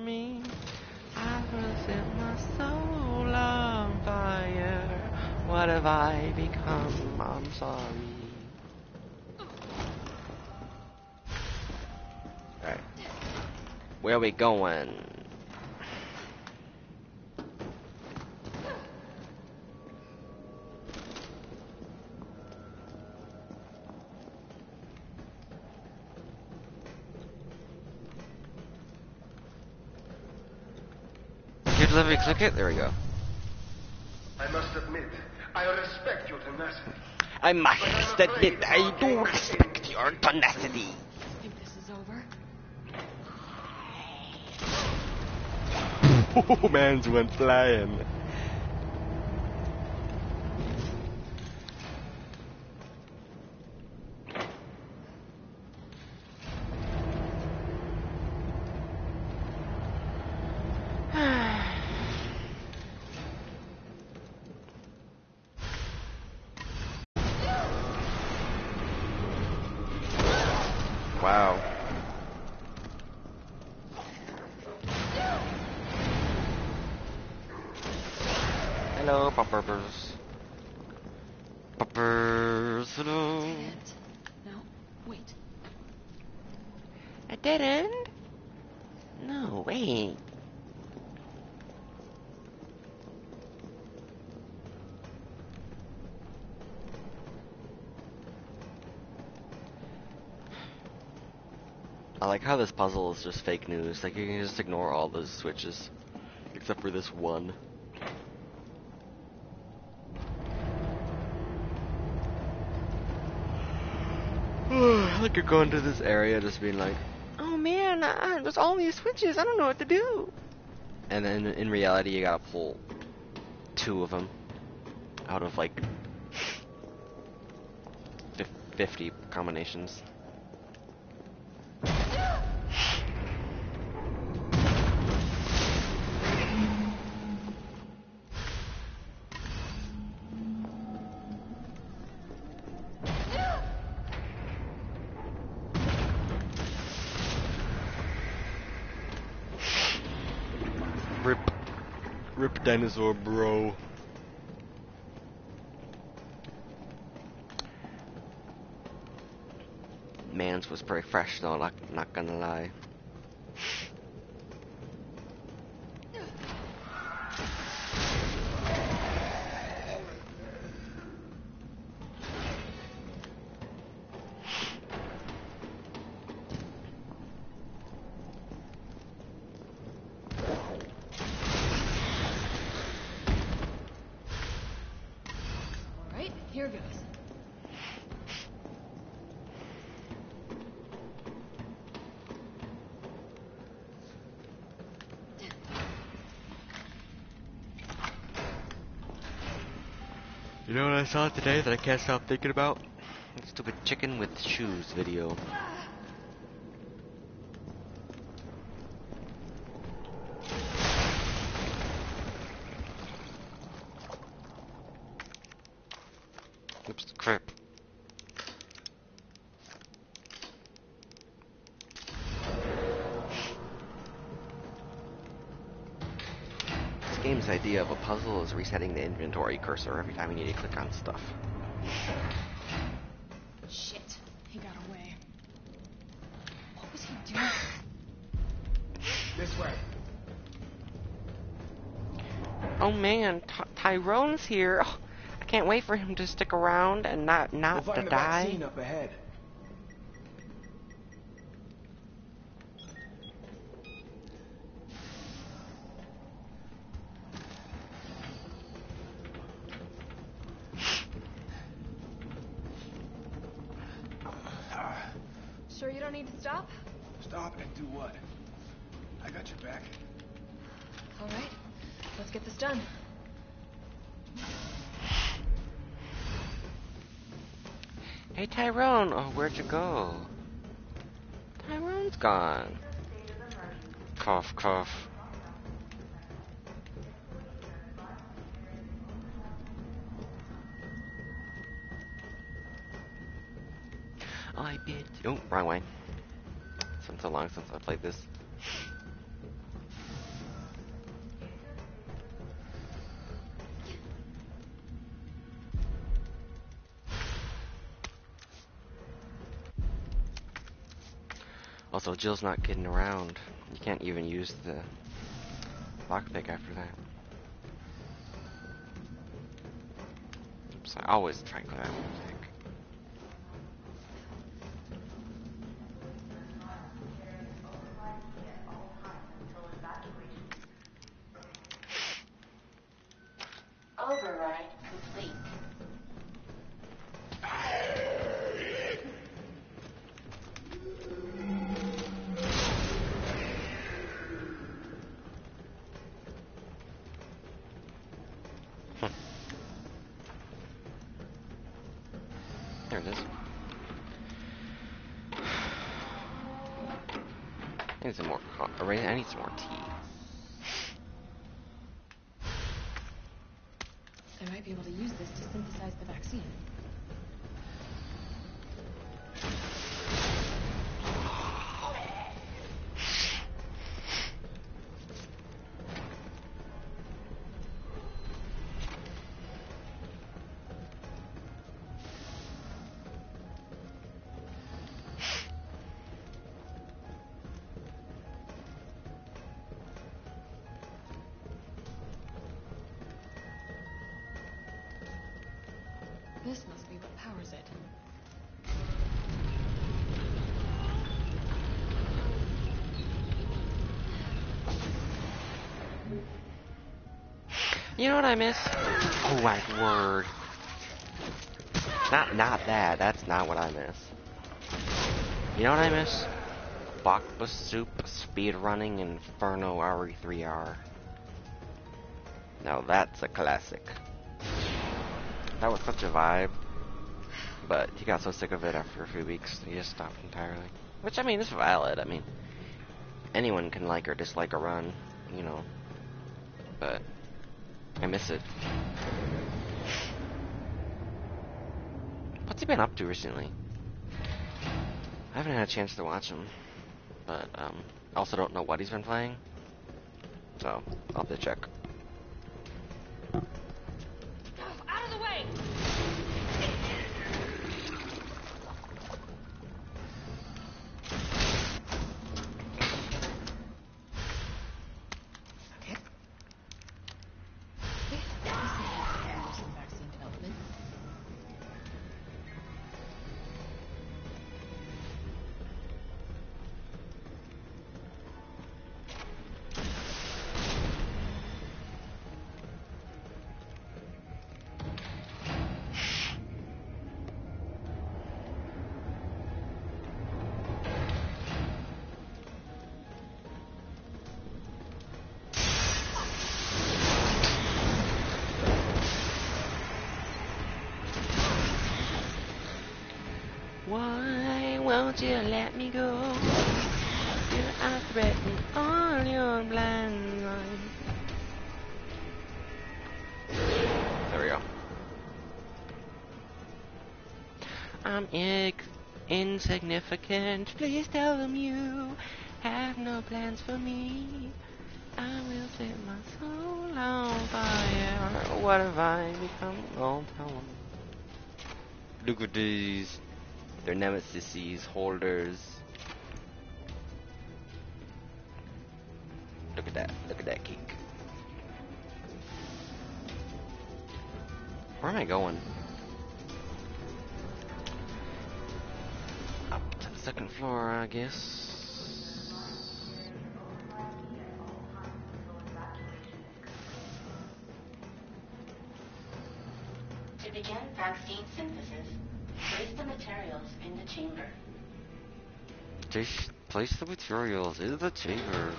Me. I will set my soul on fire. What have I become? I'm sorry. Alright. Where are we going? Good delivery, click it. There we go. I must admit, I respect your tenacity. I must admit, I do respect your tenacity. I think this is over. Oh, man's went flying. Wow. Hello, poppers. Poppers, hello. It. No, wait. A dead end? No, wait. I like how this puzzle is just fake news. Like, you can just ignore all those switches. Except for this one. like, you're going to this area just being like, Oh man, I, there's all these switches. I don't know what to do. and then in reality, you gotta pull two of them out of like 50 combinations. Dinosaur, bro. Man's was pretty fresh though, not, not gonna lie. Alright, here goes. You know what I saw it today that I can't stop thinking about? The Stupid chicken with shoes video. Oops, crap. This game's idea of a puzzle is resetting the inventory cursor every time you need to click on stuff. Shit, he got away. What was he doing? This way. Oh man, Ty- Tyrone's here. Oh, I can't wait for him to stick around and not We'll not to find the die. vaccine up ahead. Sure you don't need to stop? Stop and do what? I Got your back. All right, let's get this done. Hey Tyrone, oh where'd you go? Tyrone's gone. Cough, cough. I bid. Oh, wrong way. It's been so long since I played this. Jill's not getting around. You can't even use the lockpick after that. I always try and clear that. You know what I miss? Oh my word. Not not that. That's not what I miss. You know what I miss? Bawkbasoup speedrunning Inferno RE3R. Now that's a classic. That was such a vibe. But he got so sick of it after a few weeks, he just stopped entirely. Which, I mean, is valid. I mean, anyone can like or dislike a run, you know. But, I miss it. What's he been up to recently? I haven't had a chance to watch him. But, um, I also don't know what he's been playing. So, I'll have to check. Let me go? You are threatening all your blind lines. There we go. I'm ig- insignificant. Please tell them you have no plans for me. I will set my soul on fire. What have I become? Oh, tell 'em. Look at these. They're nemesis holders. Materials in the chamber.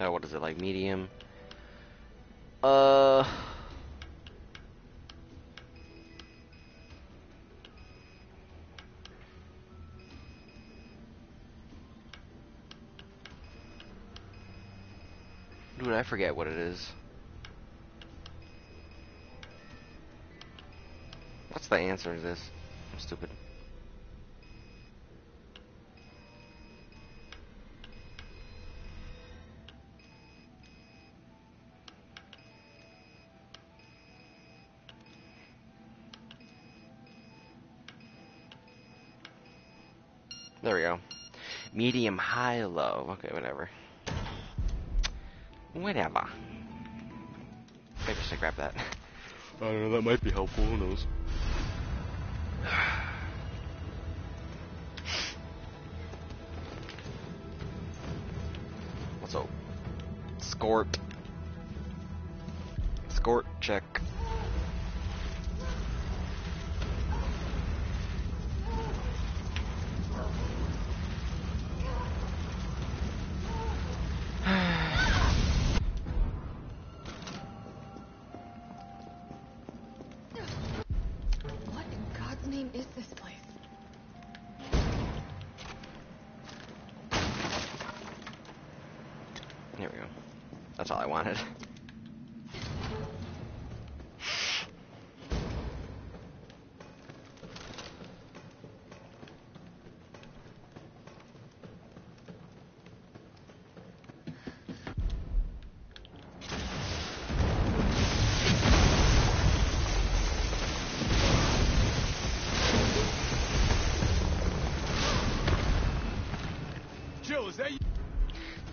Oh, what is it like? Medium. Uh. Dude, I forget what it is. What's the answer to this? I'm stupid. There we go. Medium, high, low. Okay, whatever. Whatever. Maybe I should grab that. I don't know, that might be helpful, who knows. What's up? Scort. Scort check.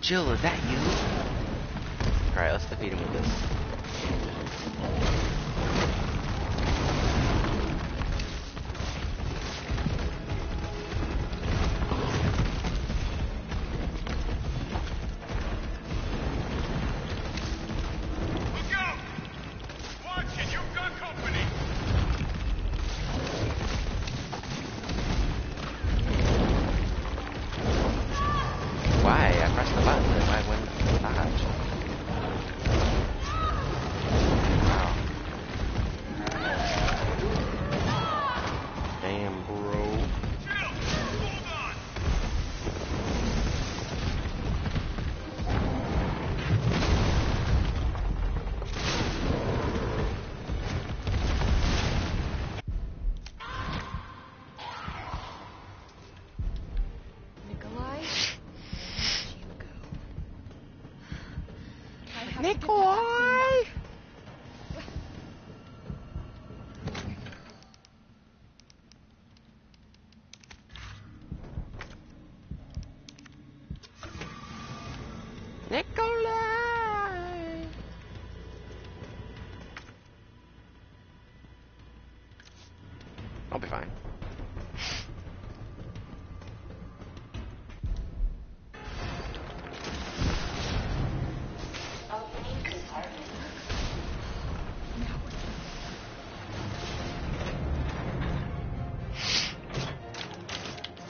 Jill, is that you? Alright, let's defeat him with this.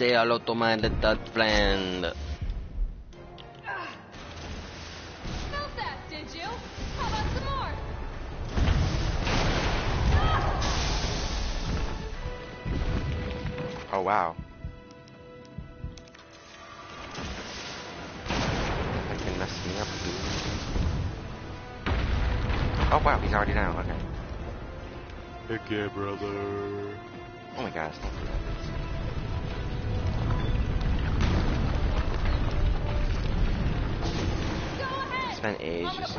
Say hello to my little friend. That, did you? How about some? Oh wow. That can mess me up, dude. Oh wow, he's already down, okay. Heck yeah, brother. Oh my gosh, don't do that. Spent ages.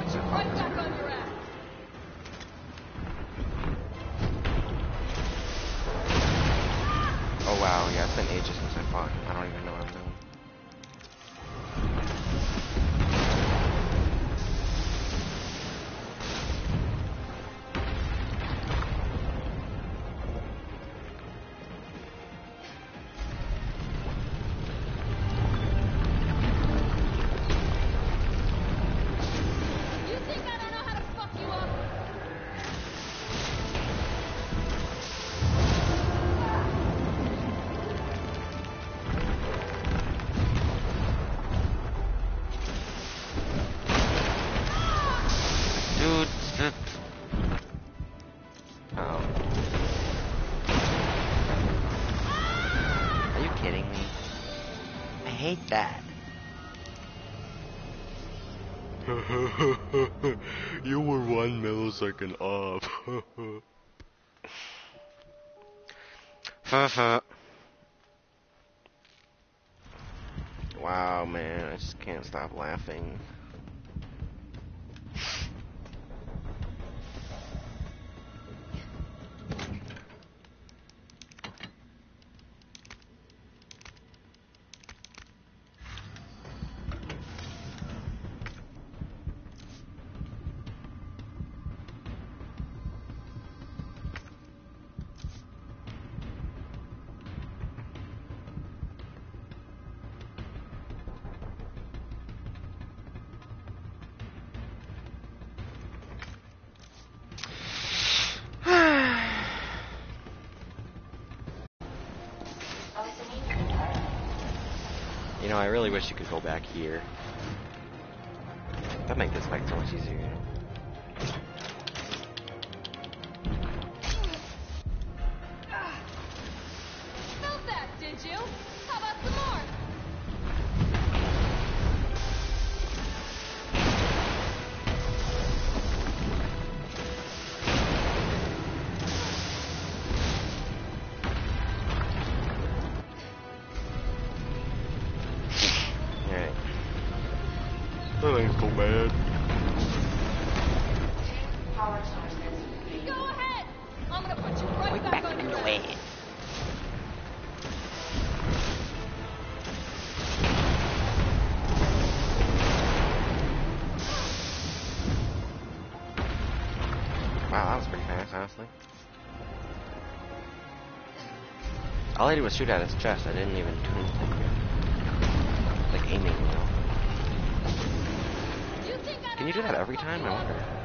Oh wow, yeah, it's been ages since I fought. I don't even know what I'm doing. Millisecond off. wow, man, I just can't stop laughing. You could go back here. That'd make this fight so much easier. you know? Did was shoot at his chest. I didn't even do anything. Like aiming, you know. You Can you do that every time? I wonder.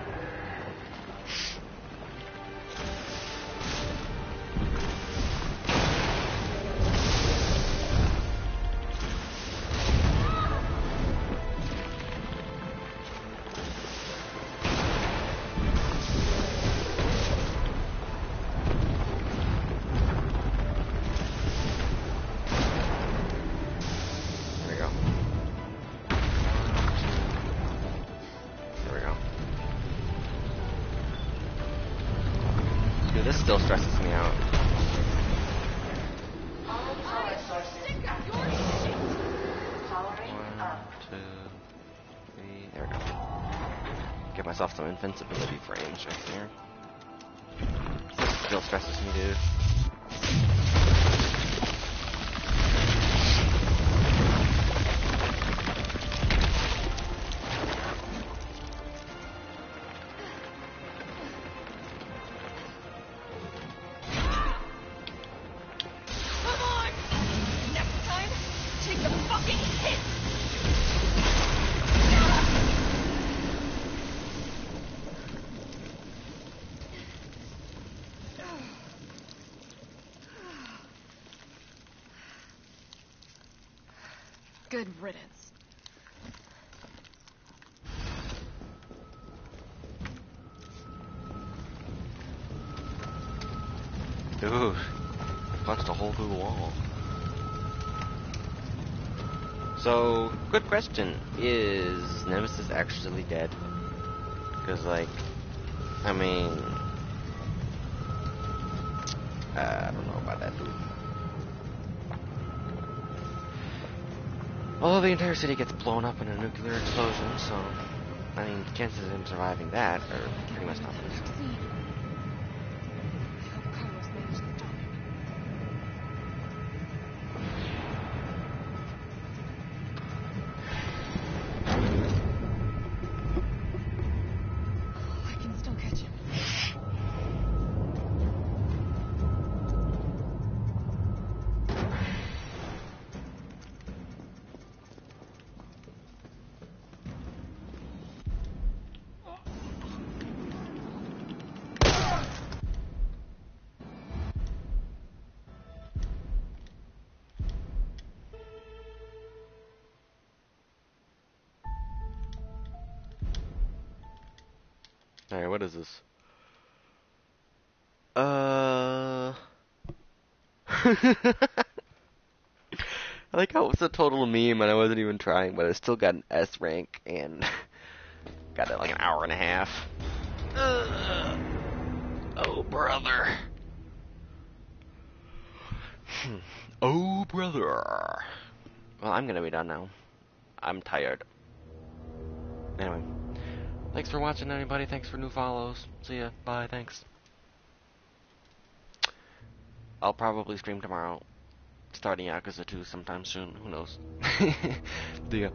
Still stresses me out. One, two, three. There we go. Give myself some invincibility frames right there. Still stresses me, dude. Question. Is Nemesis actually dead? Because, like, I mean, I don't know about that dude. Although the entire city gets blown up in a nuclear explosion, so, I mean, chances of him surviving that are pretty much nothing. I like how it was a total meme and I wasn't even trying, but I still got an S rank and got it like an hour and a half. Ugh. Oh, brother. Hmm. oh, brother. Well, I'm gonna be done now. I'm tired. Anyway. Thanks for watching, everybody. Thanks for new follows. See ya. Bye. Thanks. I'll probably stream tomorrow. Starting Yakuza 2 sometime soon. Who knows? Ya.